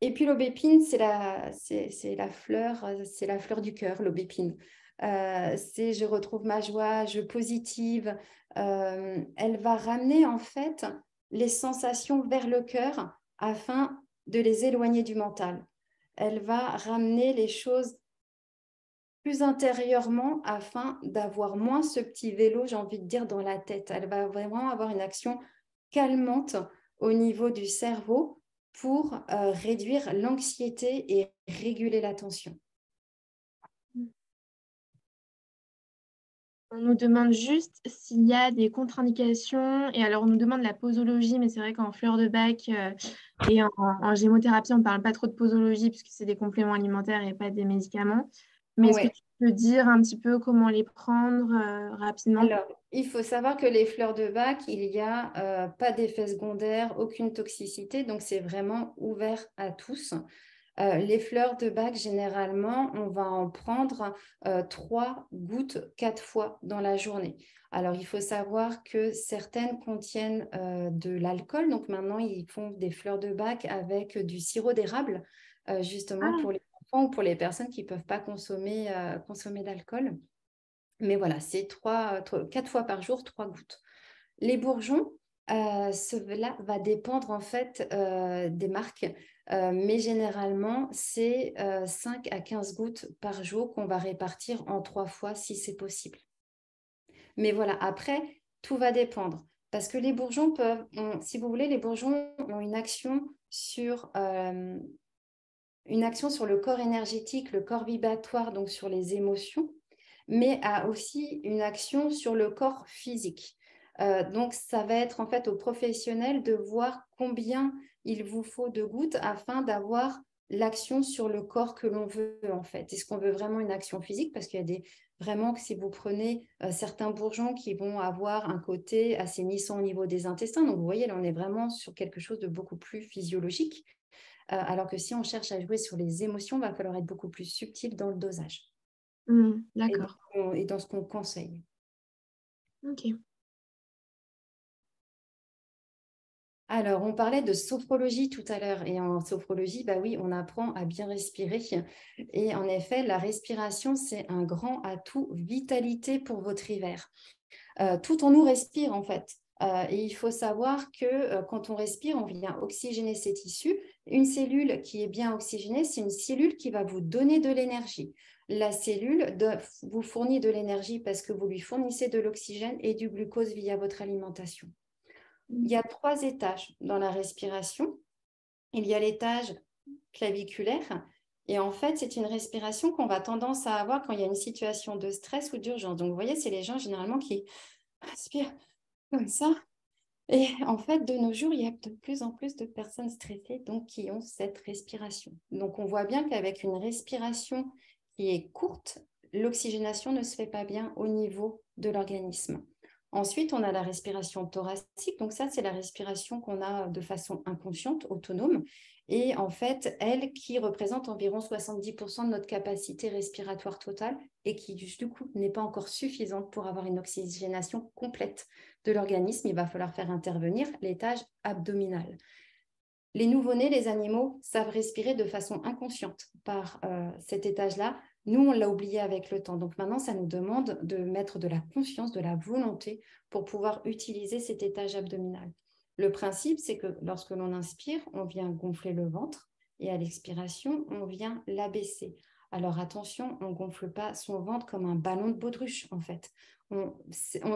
Et puis l'aubépine, c'est la, c'est, la fleur, c'est la fleur du cœur, l'aubépine. Euh, c'est je retrouve ma joie, je positive. Euh, elle va ramener en fait les sensations vers le cœur afin de les éloigner du mental. Elle va ramener les choses plus intérieurement afin d'avoir moins ce petit vélo, j'ai envie de dire, dans la tête. Elle va vraiment avoir une action calmante au niveau du cerveau pour euh, réduire l'anxiété et réguler la tension. On nous demande juste s'il y a des contre-indications. Et alors, on nous demande la posologie, mais c'est vrai qu'en fleur de bac euh, et en, gémothérapie, on ne parle pas trop de posologie puisque c'est des compléments alimentaires et pas des médicaments. Mais est-ce que tu peux dire un petit peu comment les prendre euh, rapidement? Alors, il faut savoir que les fleurs de bac, il n'y a euh, pas d'effet secondaire, aucune toxicité, donc c'est vraiment ouvert à tous. Euh, les fleurs de bac, généralement, on va en prendre euh, trois gouttes quatre fois dans la journée. Alors, il faut savoir que certaines contiennent euh, de l'alcool. Donc, maintenant, ils font des fleurs de bac avec du sirop d'érable, justement ah. pour les enfants ou pour les personnes qui ne peuvent pas consommer, consommer d'alcool. Mais voilà, c'est quatre fois par jour, trois gouttes. Les bourgeons, cela va dépendre en fait des marques. Euh, mais généralement, c'est 5 euh, à 15 gouttes par jour qu'on va répartir en trois fois si c'est possible. Mais voilà, après, tout va dépendre. Parce que les bourgeons peuvent, si vous voulez, les bourgeons ont une action sur euh, une action sur le corps énergétique, le corps vibratoire, donc sur les émotions, mais a aussi une action sur le corps physique. Donc, ça va être en fait aux professionnels de voir combien il vous faut deux gouttes afin d'avoir l'action sur le corps que l'on veut en fait. Est-ce qu'on veut vraiment une action physique? Parce qu'il y a des vraiment que si vous prenez euh, certains bourgeons qui vont avoir un côté assainissant au niveau des intestins, donc vous voyez là on est vraiment sur quelque chose de beaucoup plus physiologique. Euh, alors que si on cherche à jouer sur les émotions, il va falloir être beaucoup plus subtil dans le dosage. Mmh, d'accord. et, dans ce qu'on conseille. Ok. Alors, on parlait de sophrologie tout à l'heure. Et en sophrologie, bah oui, on apprend à bien respirer. Et en effet, la respiration, c'est un grand atout vitalité pour votre hiver. Euh, tout en nous respire, en fait. Euh, et il faut savoir que euh, quand on respire, on vient oxygéner ses tissus. Une cellule qui est bien oxygénée, c'est une cellule qui va vous donner de l'énergie. La cellule vous fournit de l'énergie parce que vous lui fournissez de l'oxygène et du glucose via votre alimentation. Il y a trois étages dans la respiration. Il y a l'étage claviculaire. Et en fait, c'est une respiration qu'on va tendance à avoir quand il y a une situation de stress ou d'urgence. Donc, vous voyez, c'est les gens généralement qui respirent comme ça. Et en fait, de nos jours, il y a de plus en plus de personnes stressées donc, qui ont cette respiration. Donc, on voit bien qu'avec une respiration qui est courte, l'oxygénation ne se fait pas bien au niveau de l'organisme. Ensuite, on a la respiration thoracique. Donc ça, c'est la respiration qu'on a de façon inconsciente, autonome. Et en fait, elle qui représente environ 70% de notre capacité respiratoire totale et qui, du coup, n'est pas encore suffisante pour avoir une oxygénation complète de l'organisme. Il va falloir faire intervenir l'étage abdominal. Les nouveau-nés, les animaux, savent respirer de façon inconsciente par euh, cet étage-là. Nous, on l'a oublié avec le temps. Donc maintenant, ça nous demande de mettre de la conscience, de la volonté pour pouvoir utiliser cet étage abdominal. Le principe, c'est que lorsque l'on inspire, on vient gonfler le ventre et à l'expiration, on vient l'abaisser. Alors attention, on ne gonfle pas son ventre comme un ballon de baudruche, en fait. On,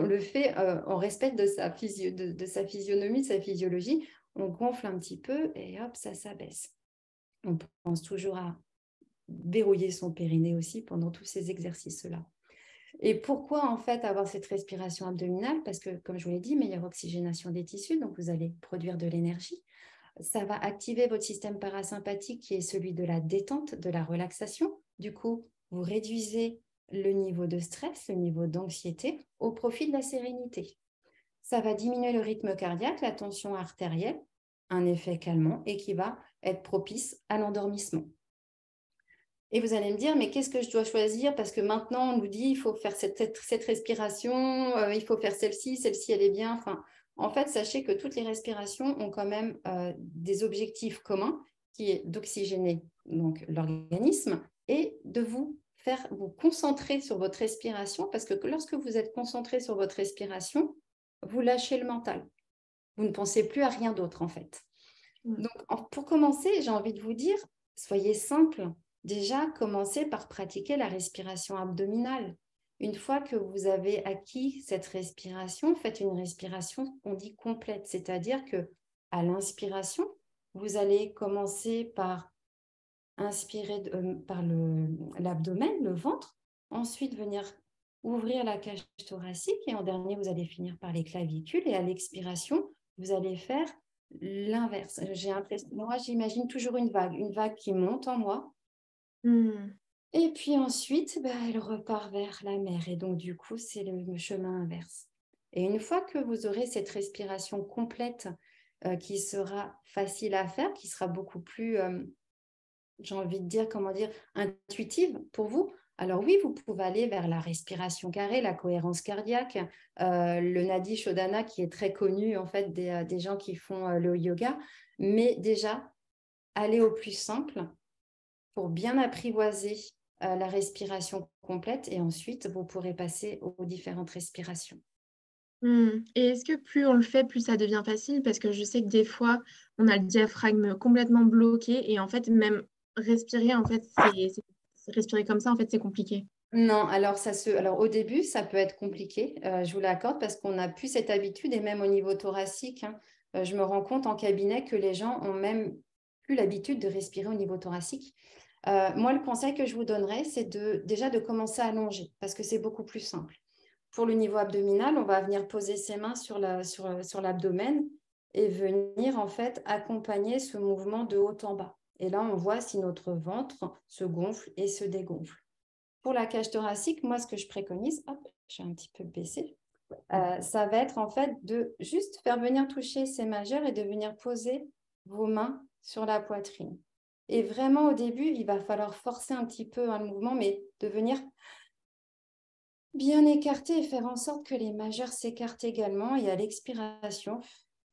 le fait euh, en respect de sa, de sa physionomie, de sa physiologie. On gonfle un petit peu et hop, ça s'abaisse. On pense toujours à verrouiller son périnée aussi pendant tous ces exercices-là. Et pourquoi en fait avoir cette respiration abdominale? Parce que, comme je vous l'ai dit, meilleure oxygénation des tissus, donc vous allez produire de l'énergie. Ça va activer votre système parasympathique qui est celui de la détente, de la relaxation. Du coup, vous réduisez le niveau de stress, le niveau d'anxiété au profit de la sérénité. Ça va diminuer le rythme cardiaque, la tension artérielle, un effet calmant et qui va être propice à l'endormissement. Et vous allez me dire, mais qu'est-ce que je dois choisir? Parce que maintenant, on nous dit, il faut faire cette, cette, respiration, euh, il faut faire celle-ci, celle-ci, elle est bien. Enfin, en fait, sachez que toutes les respirations ont quand même euh, des objectifs communs, qui est d'oxygéner donc l'organisme et de vous faire vous concentrer sur votre respiration, parce que lorsque vous êtes concentré sur votre respiration, vous lâchez le mental. Vous ne pensez plus à rien d'autre, en fait. Donc, pour commencer, j'ai envie de vous dire, soyez simple. Déjà, commencez par pratiquer la respiration abdominale. Une fois que vous avez acquis cette respiration, faites une respiration qu'on dit complète, c'est-à-dire que à l'inspiration, vous allez commencer par inspirer euh, par l'abdomen, le, ventre, ensuite venir ouvrir la cage thoracique et en dernier, vous allez finir par les clavicules et à l'expiration, vous allez faire l'inverse. J'ai moi, j'imagine toujours une vague, une vague qui monte en moi. Hmm. Et puis ensuite, bah, elle repart vers la mer. Et donc, du coup, c'est le chemin inverse. Et une fois que vous aurez cette respiration complète euh, qui sera facile à faire, qui sera beaucoup plus, euh, j'ai envie de dire, comment dire, intuitive pour vous, alors oui, vous pouvez aller vers la respiration carrée, la cohérence cardiaque, euh, le Nadi Shodhana qui est très connu en fait des, des gens qui font le yoga, mais déjà, aller au plus simple pour bien apprivoiser la respiration complète et ensuite vous pourrez passer aux différentes respirations. Mmh. Et est-ce que plus on le fait, plus ça devient facile? Parce que je sais que des fois, on a le diaphragme complètement bloqué et en fait, même respirer, en fait, c'est respirer comme ça, en fait, c'est compliqué. Non, alors ça se, alors au début, ça peut être compliqué, euh, je vous l'accorde, parce qu'on n'a plus cette habitude et même au niveau thoracique, hein, euh, je me rends compte en cabinet que les gens ont même plus l'habitude de respirer au niveau thoracique. Euh, moi, le conseil que je vous donnerais, c'est de, déjà de commencer à allonger parce que c'est beaucoup plus simple. Pour le niveau abdominal, on va venir poser ses mains sur, l'abdomen et venir en fait accompagner ce mouvement de haut en bas. Et là, on voit si notre ventre se gonfle et se dégonfle. Pour la cage thoracique, moi, ce que je préconise, hop, j'ai un petit peu baissé, euh, ça va être en fait de juste faire venir toucher ces majeurs et de venir poser vos mains sur la poitrine. Et vraiment, au début, il va falloir forcer un petit peu hein, le mouvement, mais de venir bien écarter et faire en sorte que les majeurs s'écartent également. Et à l'expiration,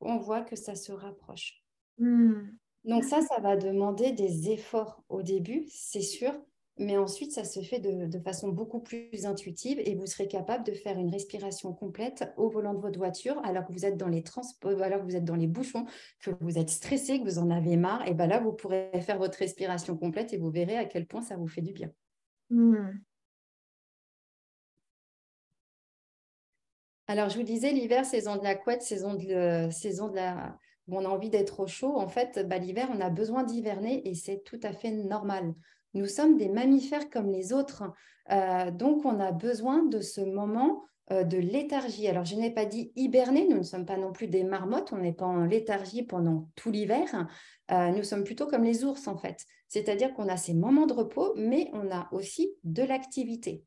on voit que ça se rapproche. Hmm. Donc ça, ça va demander des efforts au début, c'est sûr, mais ensuite, ça se fait de, façon beaucoup plus intuitive et vous serez capable de faire une respiration complète au volant de votre voiture alors que vous êtes dans les transports, alors que vous êtes dans les bouchons, que vous êtes stressé, que vous en avez marre. Et bien là, vous pourrez faire votre respiration complète et vous verrez à quel point ça vous fait du bien. Hmm. Alors, je vous disais, l'hiver, saison de la couette, saison de, saison de la, où on a envie d'être au chaud. En fait, bah, l'hiver, on a besoin d'hiverner et c'est tout à fait normal. Nous sommes des mammifères comme les autres. Euh, donc, on a besoin de ce moment euh, de léthargie. Alors, je n'ai pas dit hiberner, nous ne sommes pas non plus des marmottes, on n'est pas en léthargie pendant tout l'hiver. Euh, nous sommes plutôt comme les ours, en fait. C'est-à-dire qu'on a ces moments de repos, mais on a aussi de l'activité.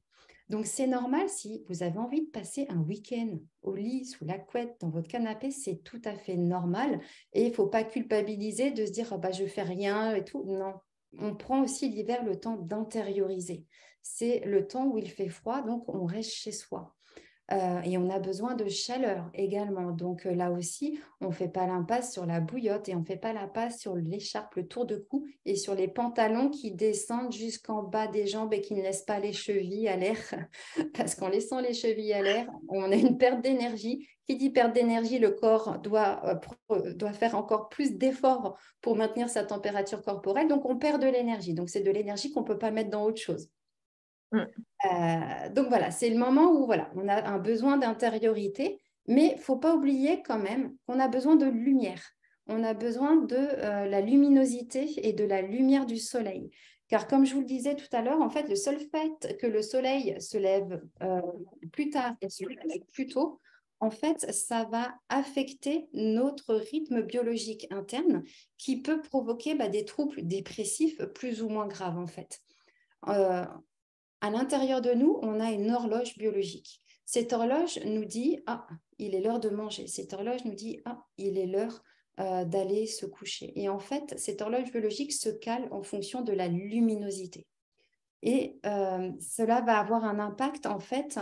Donc, c'est normal si vous avez envie de passer un week-end au lit, sous la couette, dans votre canapé, c'est tout à fait normal. Et il ne faut pas culpabiliser de se dire, oh, bah, je ne fais rien et tout. Non, on prend aussi l'hiver le temps d'intérioriser. C'est le temps où il fait froid, donc on reste chez soi. Euh, et on a besoin de chaleur également. Donc euh, là aussi, on ne fait pas l'impasse sur la bouillotte et on ne fait pas l'impasse sur l'écharpe, le tour de cou et sur les pantalons qui descendent jusqu'en bas des jambes et qui ne laissent pas les chevilles à l'air. Parce qu'en laissant les chevilles à l'air, on a une perte d'énergie. Qui dit perte d'énergie, le corps doit, euh, doit faire encore plus d'efforts pour maintenir sa température corporelle. Donc on perd de l'énergie. Donc c'est de l'énergie qu'on ne peut pas mettre dans autre chose. Mm. Euh, donc voilà, c'est le moment où voilà, on a un besoin d'intériorité, mais il faut pas oublier quand même qu'on a besoin de lumière. On a besoin de euh, la luminosité et de la lumière du soleil. Car comme je vous le disais tout à l'heure, en fait, le seul fait que le soleil se lève euh, plus tard et se lève plus tôt, en fait, ça va affecter notre rythme biologique interne qui peut provoquer bah, des troubles dépressifs plus ou moins graves, en fait à l'intérieur de nous, on a une horloge biologique. Cette horloge nous dit Ah, il est l'heure de manger. Cette horloge nous dit Ah, il est l'heure euh, d'aller se coucher. Et en fait, cette horloge biologique se cale en fonction de la luminosité. Et euh, cela va avoir un impact en fait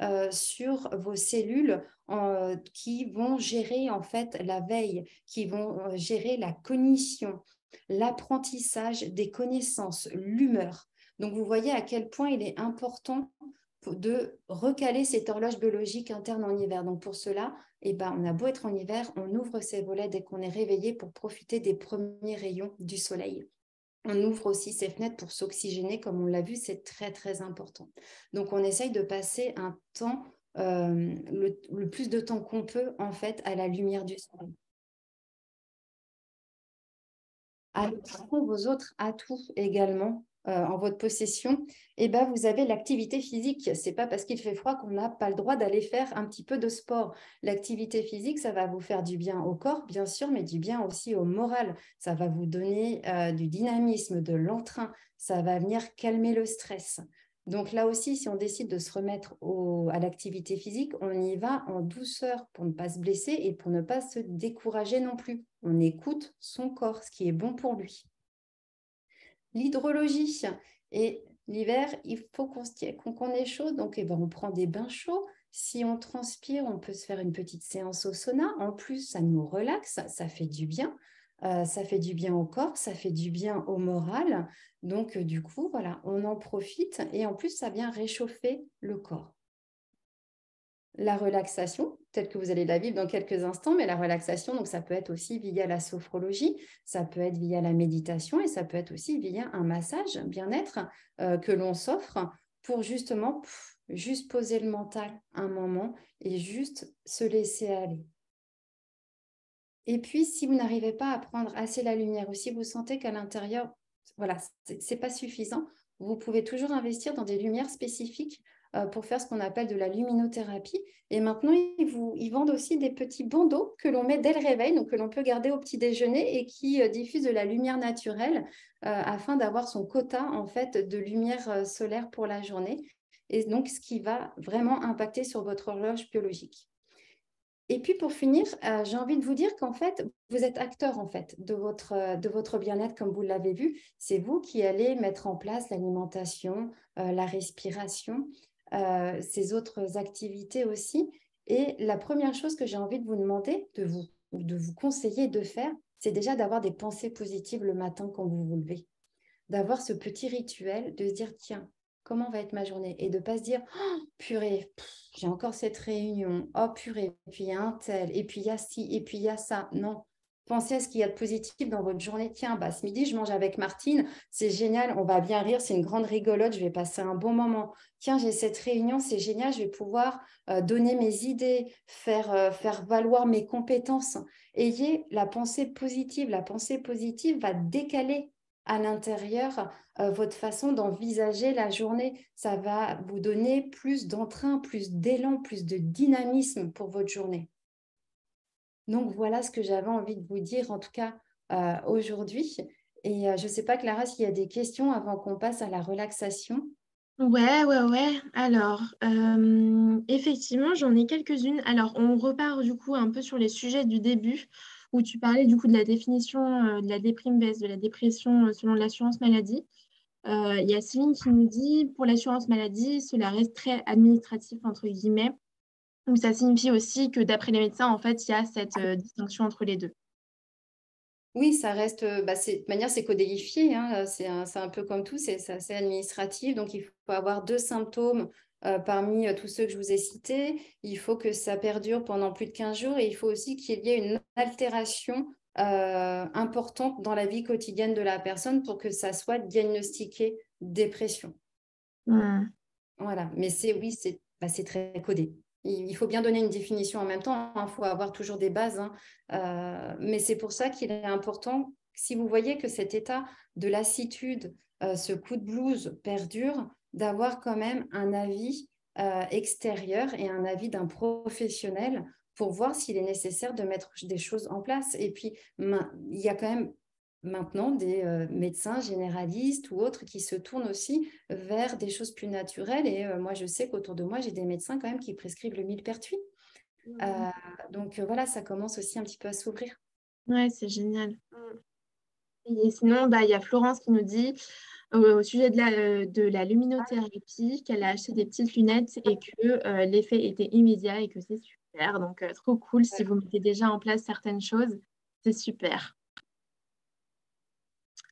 euh, sur vos cellules qui vont gérer en fait la veille, qui vont gérer la cognition, l'apprentissage des connaissances, l'humeur. Donc, vous voyez à quel point il est important de recaler cette horloge biologique interne en hiver. Donc, pour cela, eh ben, on a beau être en hiver, on ouvre ses volets dès qu'on est réveillé pour profiter des premiers rayons du soleil. on ouvre aussi ses fenêtres pour s'oxygéner, comme on l'a vu, c'est très très important. Donc on essaye de passer un temps, euh, le, plus de temps qu'on peut en fait à la lumière du soleil. Attention vos autres atouts également euh, en votre possession, eh ben, vous avez l'activité physique. Ce n'est pas parce qu'il fait froid qu'on n'a pas le droit d'aller faire un petit peu de sport. L'activité physique, ça va vous faire du bien au corps, bien sûr, mais du bien aussi au moral. Ça va vous donner euh, du dynamisme, de l'entrain. Ça va venir calmer le stress. Donc là aussi, si on décide de se remettre à l'activité physique, on y va en douceur pour ne pas se blesser et pour ne pas se décourager non plus. On écoute son corps, ce qui est bon pour lui l'hydrologie. Et l'hiver, il faut qu'on ait chaud, donc eh ben, on prend des bains chauds. Si on transpire, on peut se faire une petite séance au sauna. En plus, ça nous relaxe, ça fait du bien. Euh, ça fait du bien au corps, ça fait du bien au moral. Donc, euh, du coup, voilà, on en profite et en plus, ça vient réchauffer le corps la relaxation, telle que vous allez la vivre dans quelques instants, mais la relaxation, donc ça peut être aussi via la sophrologie, ça peut être via la méditation et ça peut être aussi via un massage bien-être euh, que l'on s'offre pour justement juste poser le mental un moment et juste se laisser aller. Et puis, si vous n'arrivez pas à prendre assez la lumière ou si vous sentez qu'à l'intérieur, voilà, c'est pas suffisant, vous pouvez toujours investir dans des lumières spécifiques pour faire ce qu'on appelle de la luminothérapie. Et maintenant, ils, vous, vendent aussi des petits bandeaux que l'on met dès le réveil, donc que l'on peut garder au petit déjeuner et qui euh, diffusent de la lumière naturelle euh, afin d'avoir son quota en fait de lumière solaire pour la journée. Et donc, ce qui va vraiment impacter sur votre horloge biologique. Et puis pour finir, j'ai envie de vous dire qu'en fait, vous êtes acteur en fait de votre, de votre bien-être comme vous l'avez vu. C'est vous qui allez mettre en place l'alimentation, la respiration euh, ces autres activités aussi. Et la première chose que j'ai envie de vous demander, de vous, de vous conseiller de faire, c'est déjà d'avoir des pensées positives le matin quand vous vous levez. D'avoir ce petit rituel de se dire, tiens, comment va être ma journée? Et de ne pas se dire, oh, purée, j'ai encore cette réunion, oh purée, puis il y a un tel, et puis il y a ci, et puis il y a ça. Non, Pensez à ce qu'il y a de positif dans votre journée. Tiens, bah, ce midi, je mange avec Martine. C'est génial. On va bien rire. C'est une grande rigolote. Je vais passer un bon moment. Tiens, j'ai cette réunion. C'est génial. Je vais pouvoir euh, donner mes idées, faire, euh, faire valoir mes compétences. Ayez la pensée positive. La pensée positive va décaler à l'intérieur euh, votre façon d'envisager la journée. Ça va vous donner plus d'entrain, plus d'élan, plus de dynamisme pour votre journée. Donc voilà ce que j'avais envie de vous dire, en tout cas euh, aujourd'hui. Et euh, je ne sais pas, Clara, s'il y a des questions avant qu'on passe à la relaxation. Ouais, ouais, ouais. Alors, euh, effectivement, j'en ai quelques-unes. Alors, on repart du coup un peu sur les sujets du début, où tu parlais du coup de la définition de la déprime baisse, de la dépression selon l'assurance maladie. Il y a Céline qui nous dit, pour l'assurance maladie, cela reste très administratif, entre guillemets. Donc, ça signifie aussi que d'après les médecins, en fait, il y a cette euh, distinction entre les deux. Oui, ça reste, euh, bah, de manière, c'est codifié, hein, c'est un, peu comme tout, c'est assez administratif. Donc, il faut avoir deux symptômes euh, parmi tous ceux que je vous ai cités. Il faut que ça perdure pendant plus de 15 jours et il faut aussi qu'il y ait une altération importante dans la vie quotidienne de la personne pour que ça soit diagnostiqué dépression. Mmh. Voilà, mais c'est oui, c'est bah, très codé il faut bien donner une définition en même temps, il hein. faut avoir toujours des bases, hein. euh, mais c'est pour ça qu'il est important, si vous voyez que cet état de lassitude, euh, ce coup de blues perdure, d'avoir quand même un avis euh, extérieur et un avis d'un professionnel pour voir s'il est nécessaire de mettre des choses en place. Et puis, il y a quand même maintenant des euh, médecins généralistes ou autres qui se tournent aussi vers des choses plus naturelles. Et euh, moi, je sais qu'autour de moi, j'ai des médecins quand même qui prescrivent le millepertuis. Mmh. Euh, donc voilà, ça commence aussi un petit peu à s'ouvrir. Ouais, c'est génial. Mmh. Et sinon, bah, il y a Florence qui nous dit au sujet de la, de la luminothérapie qu'elle a acheté des petites lunettes et que l'effet était immédiat et que c'est super. Donc, trop cool. Si vous mettez déjà en place certaines choses, c'est super.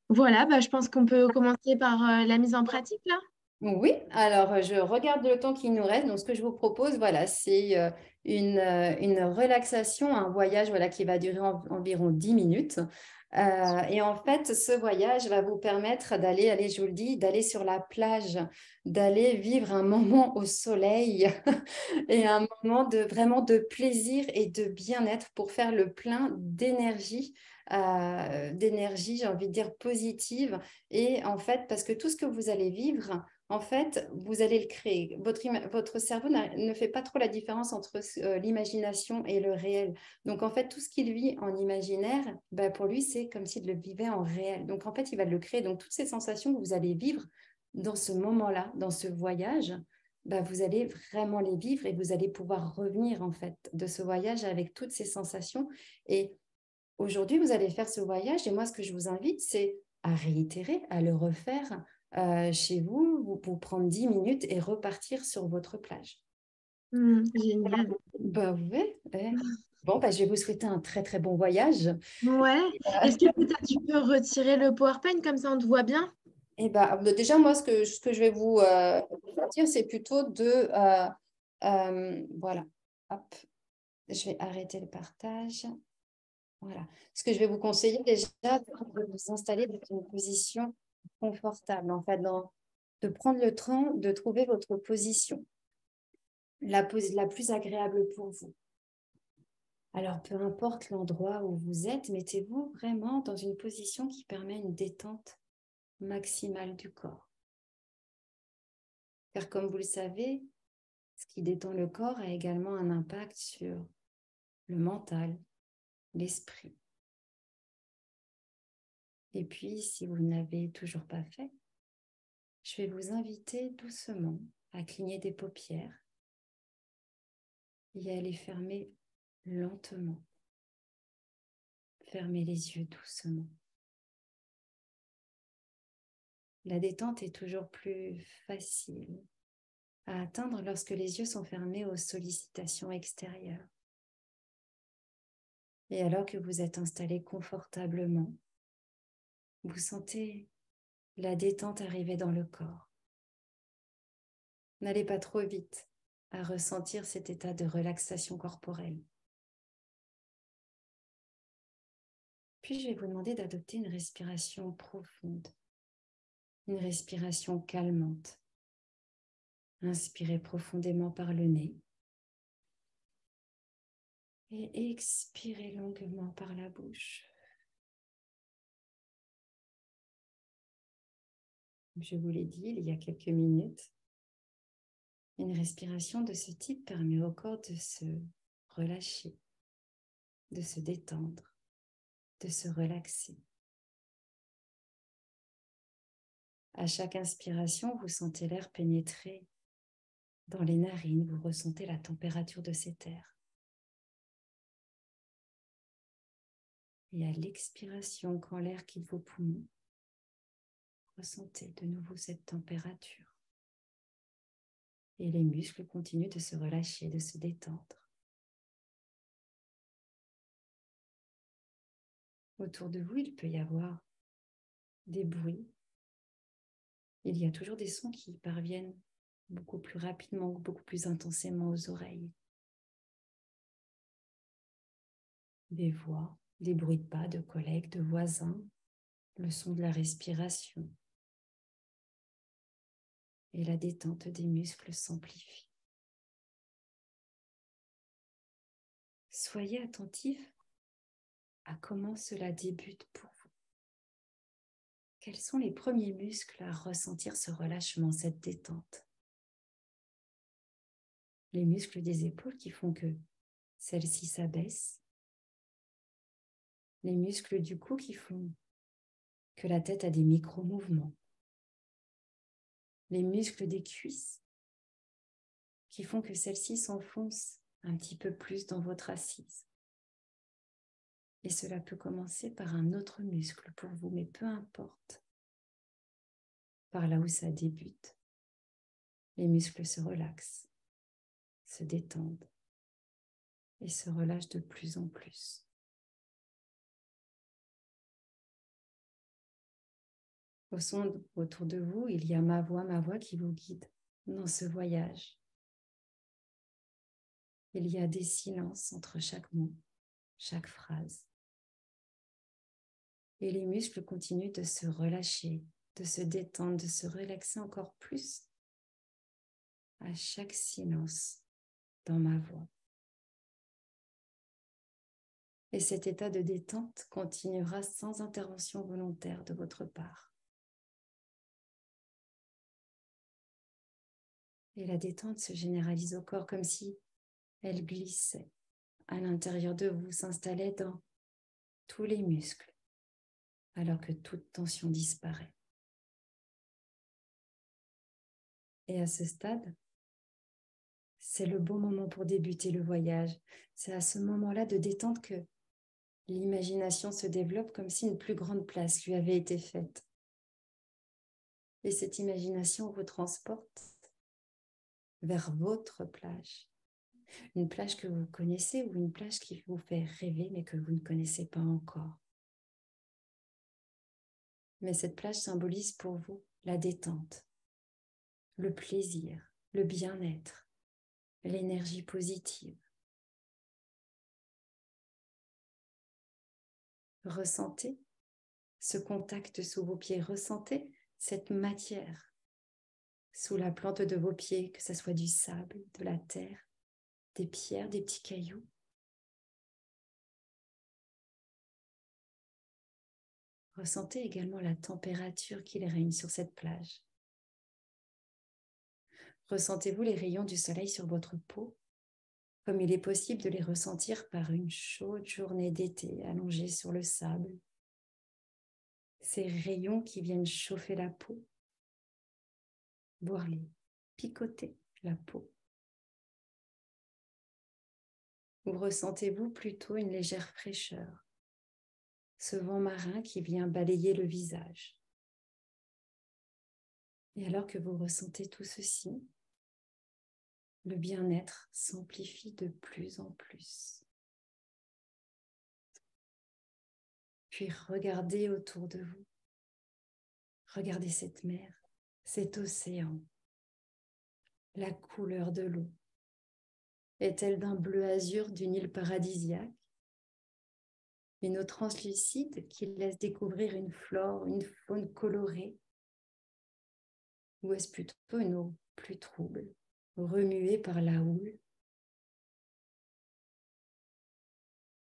Voilà, bah, je pense qu'on peut commencer par euh, la mise en pratique là. Oui, alors je regarde le temps qui nous reste. Donc, ce que je vous propose, voilà, c'est euh, une, une, relaxation, un voyage voilà, qui va durer environ 10 minutes. Euh, et en fait, ce voyage va vous permettre d'aller, allez, je vous le dis, d'aller sur la plage, d'aller vivre un moment au soleil et un moment de vraiment de plaisir et de bien-être pour faire le plein d'énergie euh, d'énergie, j'ai envie de dire positive. Et en fait, parce que tout ce que vous allez vivre, en fait, vous allez le créer. Votre, votre cerveau ne fait pas trop la différence entre euh, l'imagination et le réel. Donc, en fait, tout ce qu'il vit en imaginaire, bah, pour lui, c'est comme s'il le vivait en réel. Donc, en fait, il va le créer. Donc, toutes ces sensations que vous allez vivre dans ce moment-là, dans ce voyage, bah, vous allez vraiment les vivre et vous allez pouvoir revenir, en fait, de ce voyage avec toutes ces sensations. Et aujourd'hui, vous allez faire ce voyage. Et moi, ce que je vous invite, c'est à réitérer, à le refaire euh, chez vous, vous prendre 10 minutes et repartir sur votre plage. Mmh, génial. Bah ouais. Bon, bah, je vais vous souhaiter un très très bon voyage. Ouais. Euh, Est-ce que peut-être tu peux retirer le PowerPoint comme ça on te voit bien? Eh bah, bah, déjà, moi, ce que, ce que je vais vous euh, dire, c'est plutôt de. voilà. Hop. Je vais arrêter le partage. Voilà. Ce que je vais vous conseiller déjà, de vous installer dans une position confortable, en fait, de prendre le temps de trouver votre position, la, la plus agréable pour vous. Alors, peu importe l'endroit où vous êtes, mettez-vous vraiment dans une position qui permet une détente maximale du corps. Car comme vous le savez, ce qui détend le corps a également un impact sur le mental, l'esprit. Et puis, si vous ne l'avez toujours pas fait, je vais vous inviter doucement à cligner des paupières et à les fermer lentement. Fermez les yeux doucement. La détente est toujours plus facile à atteindre lorsque les yeux sont fermés aux sollicitations extérieures. Et alors que vous êtes installé confortablement, vous sentez la détente arriver dans le corps. N'allez pas trop vite à ressentir cet état de relaxation corporelle. Puis je vais vous demander d'adopter une respiration profonde, une respiration calmante. Inspirez profondément par le nez et expirez longuement par la bouche. je vous l'ai dit il y a quelques minutes, une respiration de ce type permet au corps de se relâcher, de se détendre, de se relaxer. À chaque inspiration, vous sentez l'air pénétrer dans les narines, vous ressentez la température de cet air. Et à l'expiration, quand l'air quitte vos poumons, Ressentez de nouveau cette température. Et les muscles continuent de se relâcher, de se détendre. Autour de vous, il peut y avoir des bruits. Il y a toujours des sons qui parviennent beaucoup plus rapidement, beaucoup plus intensément aux oreilles. Des voix, des bruits de pas de collègues, de voisins, le son de la respiration, et la détente des muscles s'amplifie. Soyez attentif à comment cela débute pour vous. Quels sont les premiers muscles à ressentir ce relâchement, cette détente? Les muscles des épaules qui font que celles-ci s'abaissent. Les muscles du cou qui font que la tête a des micro-mouvements les muscles des cuisses qui font que celles-ci s'enfoncent un petit peu plus dans votre assise. Et cela peut commencer par un autre muscle pour vous, mais peu importe. Par là où ça débute, les muscles se relaxent, se détendent et se relâchent de plus en plus. Au son autour de vous, il y a ma voix, ma voix qui vous guide dans ce voyage. Il y a des silences entre chaque mot, chaque phrase. Et les muscles continuent de se relâcher, de se détendre, de se relaxer encore plus à chaque silence dans ma voix. Et cet état de détente continuera sans intervention volontaire de votre part. Et la détente se généralise au corps comme si elle glissait à l'intérieur de vous, s'installait dans tous les muscles, alors que toute tension disparaît. Et à ce stade, c'est le bon moment pour débuter le voyage. C'est à ce moment-là de détente que l'imagination se développe comme si une plus grande place lui avait été faite. Et cette imagination vous transporte vers votre plage. Une plage que vous connaissez ou une plage qui vous fait rêver mais que vous ne connaissez pas encore. Mais cette plage symbolise pour vous la détente, le plaisir, le bien-être, l'énergie positive. Ressentez ce contact sous vos pieds, ressentez cette matière sous la plante de vos pieds, que ce soit du sable, de la terre, des pierres, des petits cailloux. Ressentez également la température qu'il règne sur cette plage. Ressentez-vous les rayons du soleil sur votre peau, comme il est possible de les ressentir par une chaude journée d'été allongée sur le sable. Ces rayons qui viennent chauffer la peau, voire les picoter la peau. Ou ressentez-vous plutôt une légère fraîcheur, ce vent marin qui vient balayer le visage Et alors que vous ressentez tout ceci, le bien-être s'amplifie de plus en plus. Puis regardez autour de vous. Regardez cette mer, cet océan, la couleur de l'eau. Est-elle d'un bleu azur d'une île paradisiaque? Une eau translucide qui laisse découvrir une flore, une faune colorée? Ou est-ce plutôt une eau plus trouble, remuée par la houle?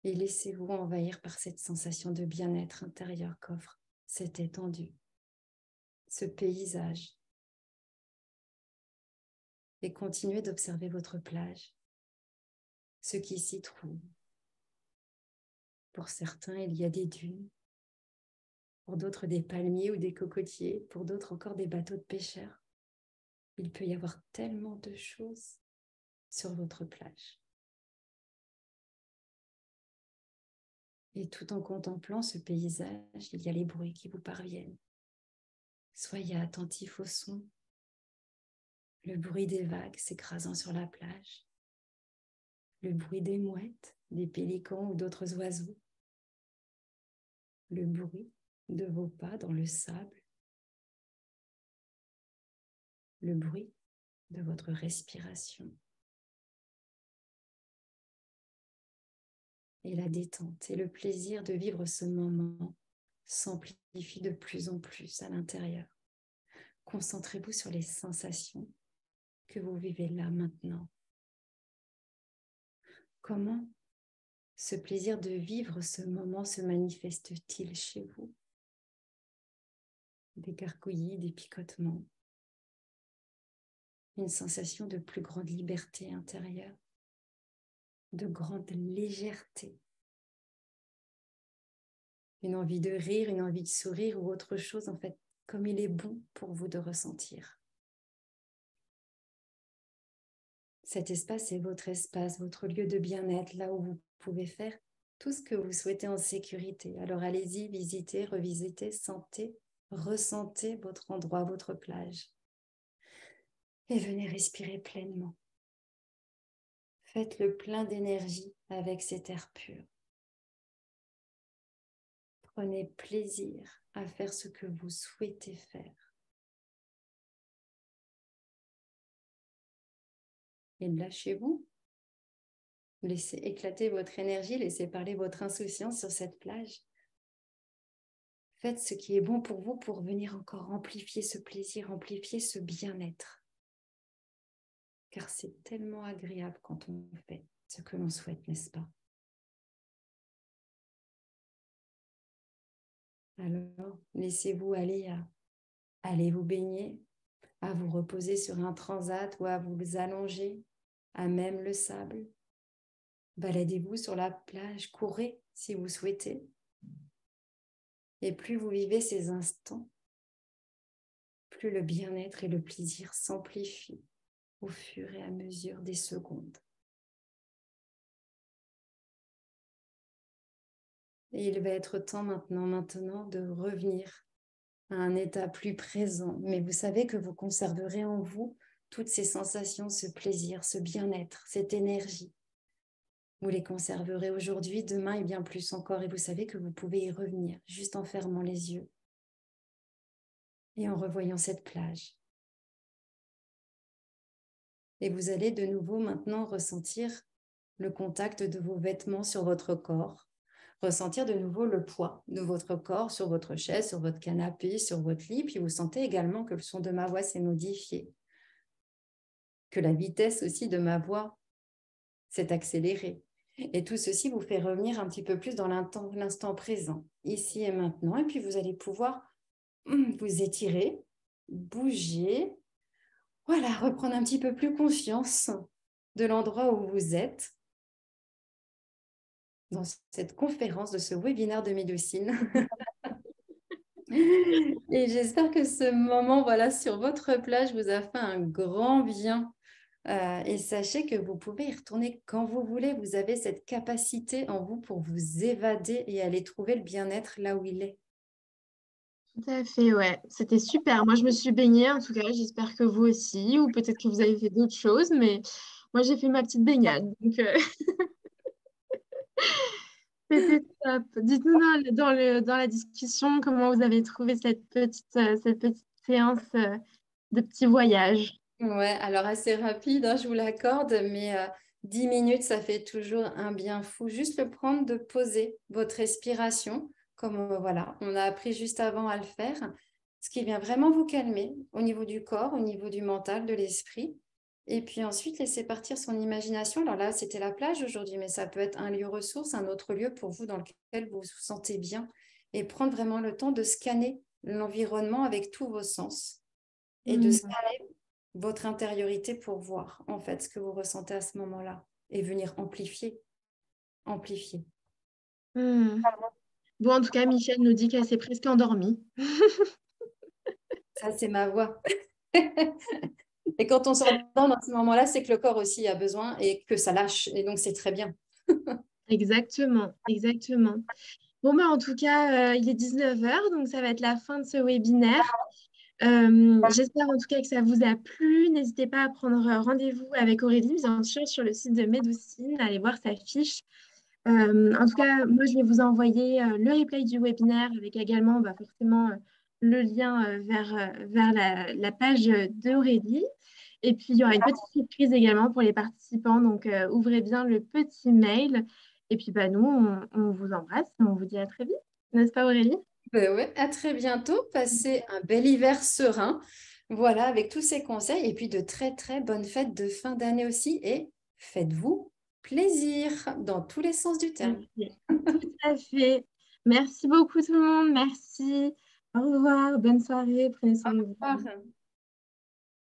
Et laissez-vous envahir par cette sensation de bien-être intérieur qu'offre cette étendue, ce paysage. Et continuez d'observer votre plage ce qui s'y trouve. Pour certains, il y a des dunes, pour d'autres des palmiers ou des cocotiers, pour d'autres encore des bateaux de pêcheurs. Il peut y avoir tellement de choses sur votre plage. Et tout en contemplant ce paysage, il y a les bruits qui vous parviennent. Soyez attentifs au son, le bruit des vagues s'écrasant sur la plage, le bruit des mouettes, des pélicans ou d'autres oiseaux, le bruit de vos pas dans le sable, le bruit de votre respiration. Et la détente et le plaisir de vivre ce moment s'amplifient de plus en plus à l'intérieur. Concentrez-vous sur les sensations que vous vivez là maintenant. Comment ce plaisir de vivre ce moment se manifeste-t-il chez vous? Des gargouillis, des picotements, une sensation de plus grande liberté intérieure, de grande légèreté, une envie de rire, une envie de sourire ou autre chose, en fait, comme il est bon pour vous de ressentir. Cet espace est votre espace, votre lieu de bien-être, là où vous pouvez faire tout ce que vous souhaitez en sécurité. Alors allez-y, visitez, revisitez, sentez, ressentez votre endroit, votre plage. Et venez respirer pleinement. Faites le plein d'énergie avec cet air pur. Prenez plaisir à faire ce que vous souhaitez faire. et lâchez-vous Laissez éclater votre énergie, laissez parler votre insouciance sur cette plage. Faites ce qui est bon pour vous pour venir encore amplifier ce plaisir, amplifier ce bien-être. Car c'est tellement agréable quand on fait ce que l'on souhaite, n'est-ce pas? Alors, laissez-vous aller à aller vous baigner, à vous reposer sur un transat ou à vous allonger à même le sable. Baladez-vous sur la plage, courez si vous souhaitez. Et plus vous vivez ces instants, plus le bien-être et le plaisir s'amplifient au fur et à mesure des secondes. Et il va être temps maintenant, maintenant de revenir à un état plus présent. Mais vous savez que vous conserverez en vous toutes ces sensations, ce plaisir, ce bien-être, cette énergie. Vous les conserverez aujourd'hui, demain et bien plus encore. Et vous savez que vous pouvez y revenir juste en fermant les yeux et en revoyant cette plage. Et vous allez de nouveau maintenant ressentir le contact de vos vêtements sur votre corps, ressentir de nouveau le poids de votre corps sur votre chaise, sur votre canapé, sur votre lit. Puis vous sentez également que le son de ma voix s'est modifié, que la vitesse aussi de ma voix s'est accélérée. Et tout ceci vous fait revenir un petit peu plus dans l'instant présent, ici et maintenant. Et puis vous allez pouvoir hum, vous étirer, bouger, voilà, reprendre un petit peu plus conscience de l'endroit où vous êtes dans cette conférence, de ce webinaire de médecine. Et j'espère que ce moment voilà, sur votre plage vous a fait un grand bien. Euh, et sachez que vous pouvez y retourner quand vous voulez. Vous avez cette capacité en vous pour vous évader et aller trouver le bien-être là où il est. Tout à fait, ouais. C'était super. Moi, je me suis baignée, en tout cas. J'espère que vous aussi, ou peut-être que vous avez fait d'autres choses, mais moi, j'ai fait ma petite baignade. Donc, euh, Dites-nous dans, la discussion comment vous avez trouvé cette petite, euh, séance euh, de petit voyage. Ouais, alors assez rapide, hein, je vous l'accorde, mais 10 euh, minutes, ça fait toujours un bien fou. Juste le prendre de poser votre respiration, comme voilà, on a appris juste avant à le faire, ce qui vient vraiment vous calmer au niveau du corps, au niveau du mental, de l'esprit. Et puis ensuite, laisser partir son imagination. Alors là, c'était la plage aujourd'hui, mais ça peut être un lieu ressource, un autre lieu pour vous dans lequel vous vous sentez bien. Et prendre vraiment le temps de scanner l'environnement avec tous vos sens et de mmh. scanner votre intériorité pour voir en fait ce que vous ressentez à ce moment-là et venir amplifier. Amplifier. Mmh. Bon, en tout cas, Michel nous dit qu'elle s'est presque endormie. Ça, c'est ma voix. Et quand on s'entend dans ce moment-là, c'est que le corps aussi a besoin et que ça lâche. Et donc, c'est très bien. exactement, exactement. Bon, bah, en tout cas, euh, il est 19h, donc ça va être la fin de ce webinaire. Euh, j'espère en tout cas que ça vous a plu. N'hésitez pas à prendre rendez-vous avec Aurélie, bien sûr, sur le site de Médoucine, allez voir sa fiche. Euh, en tout cas, moi, je vais vous envoyer le replay du webinaire avec également bah, forcément le lien vers, vers la page d'Aurélie. Et puis, il y aura une petite surprise également pour les participants. Donc, euh, ouvrez bien le petit mail. Et puis, bah, nous, on, vous embrasse et on vous dit à très vite. N'est-ce pas, Aurélie? Ben ouais, à très bientôt. Passez un bel hiver serein. Voilà, avec tous ces conseils. Et puis, de très, très bonnes fêtes de fin d'année aussi. Et faites-vous plaisir dans tous les sens du terme. Tout à fait. Merci beaucoup, tout le monde. Merci. Au revoir. Bonne soirée. Prenez soin de vous.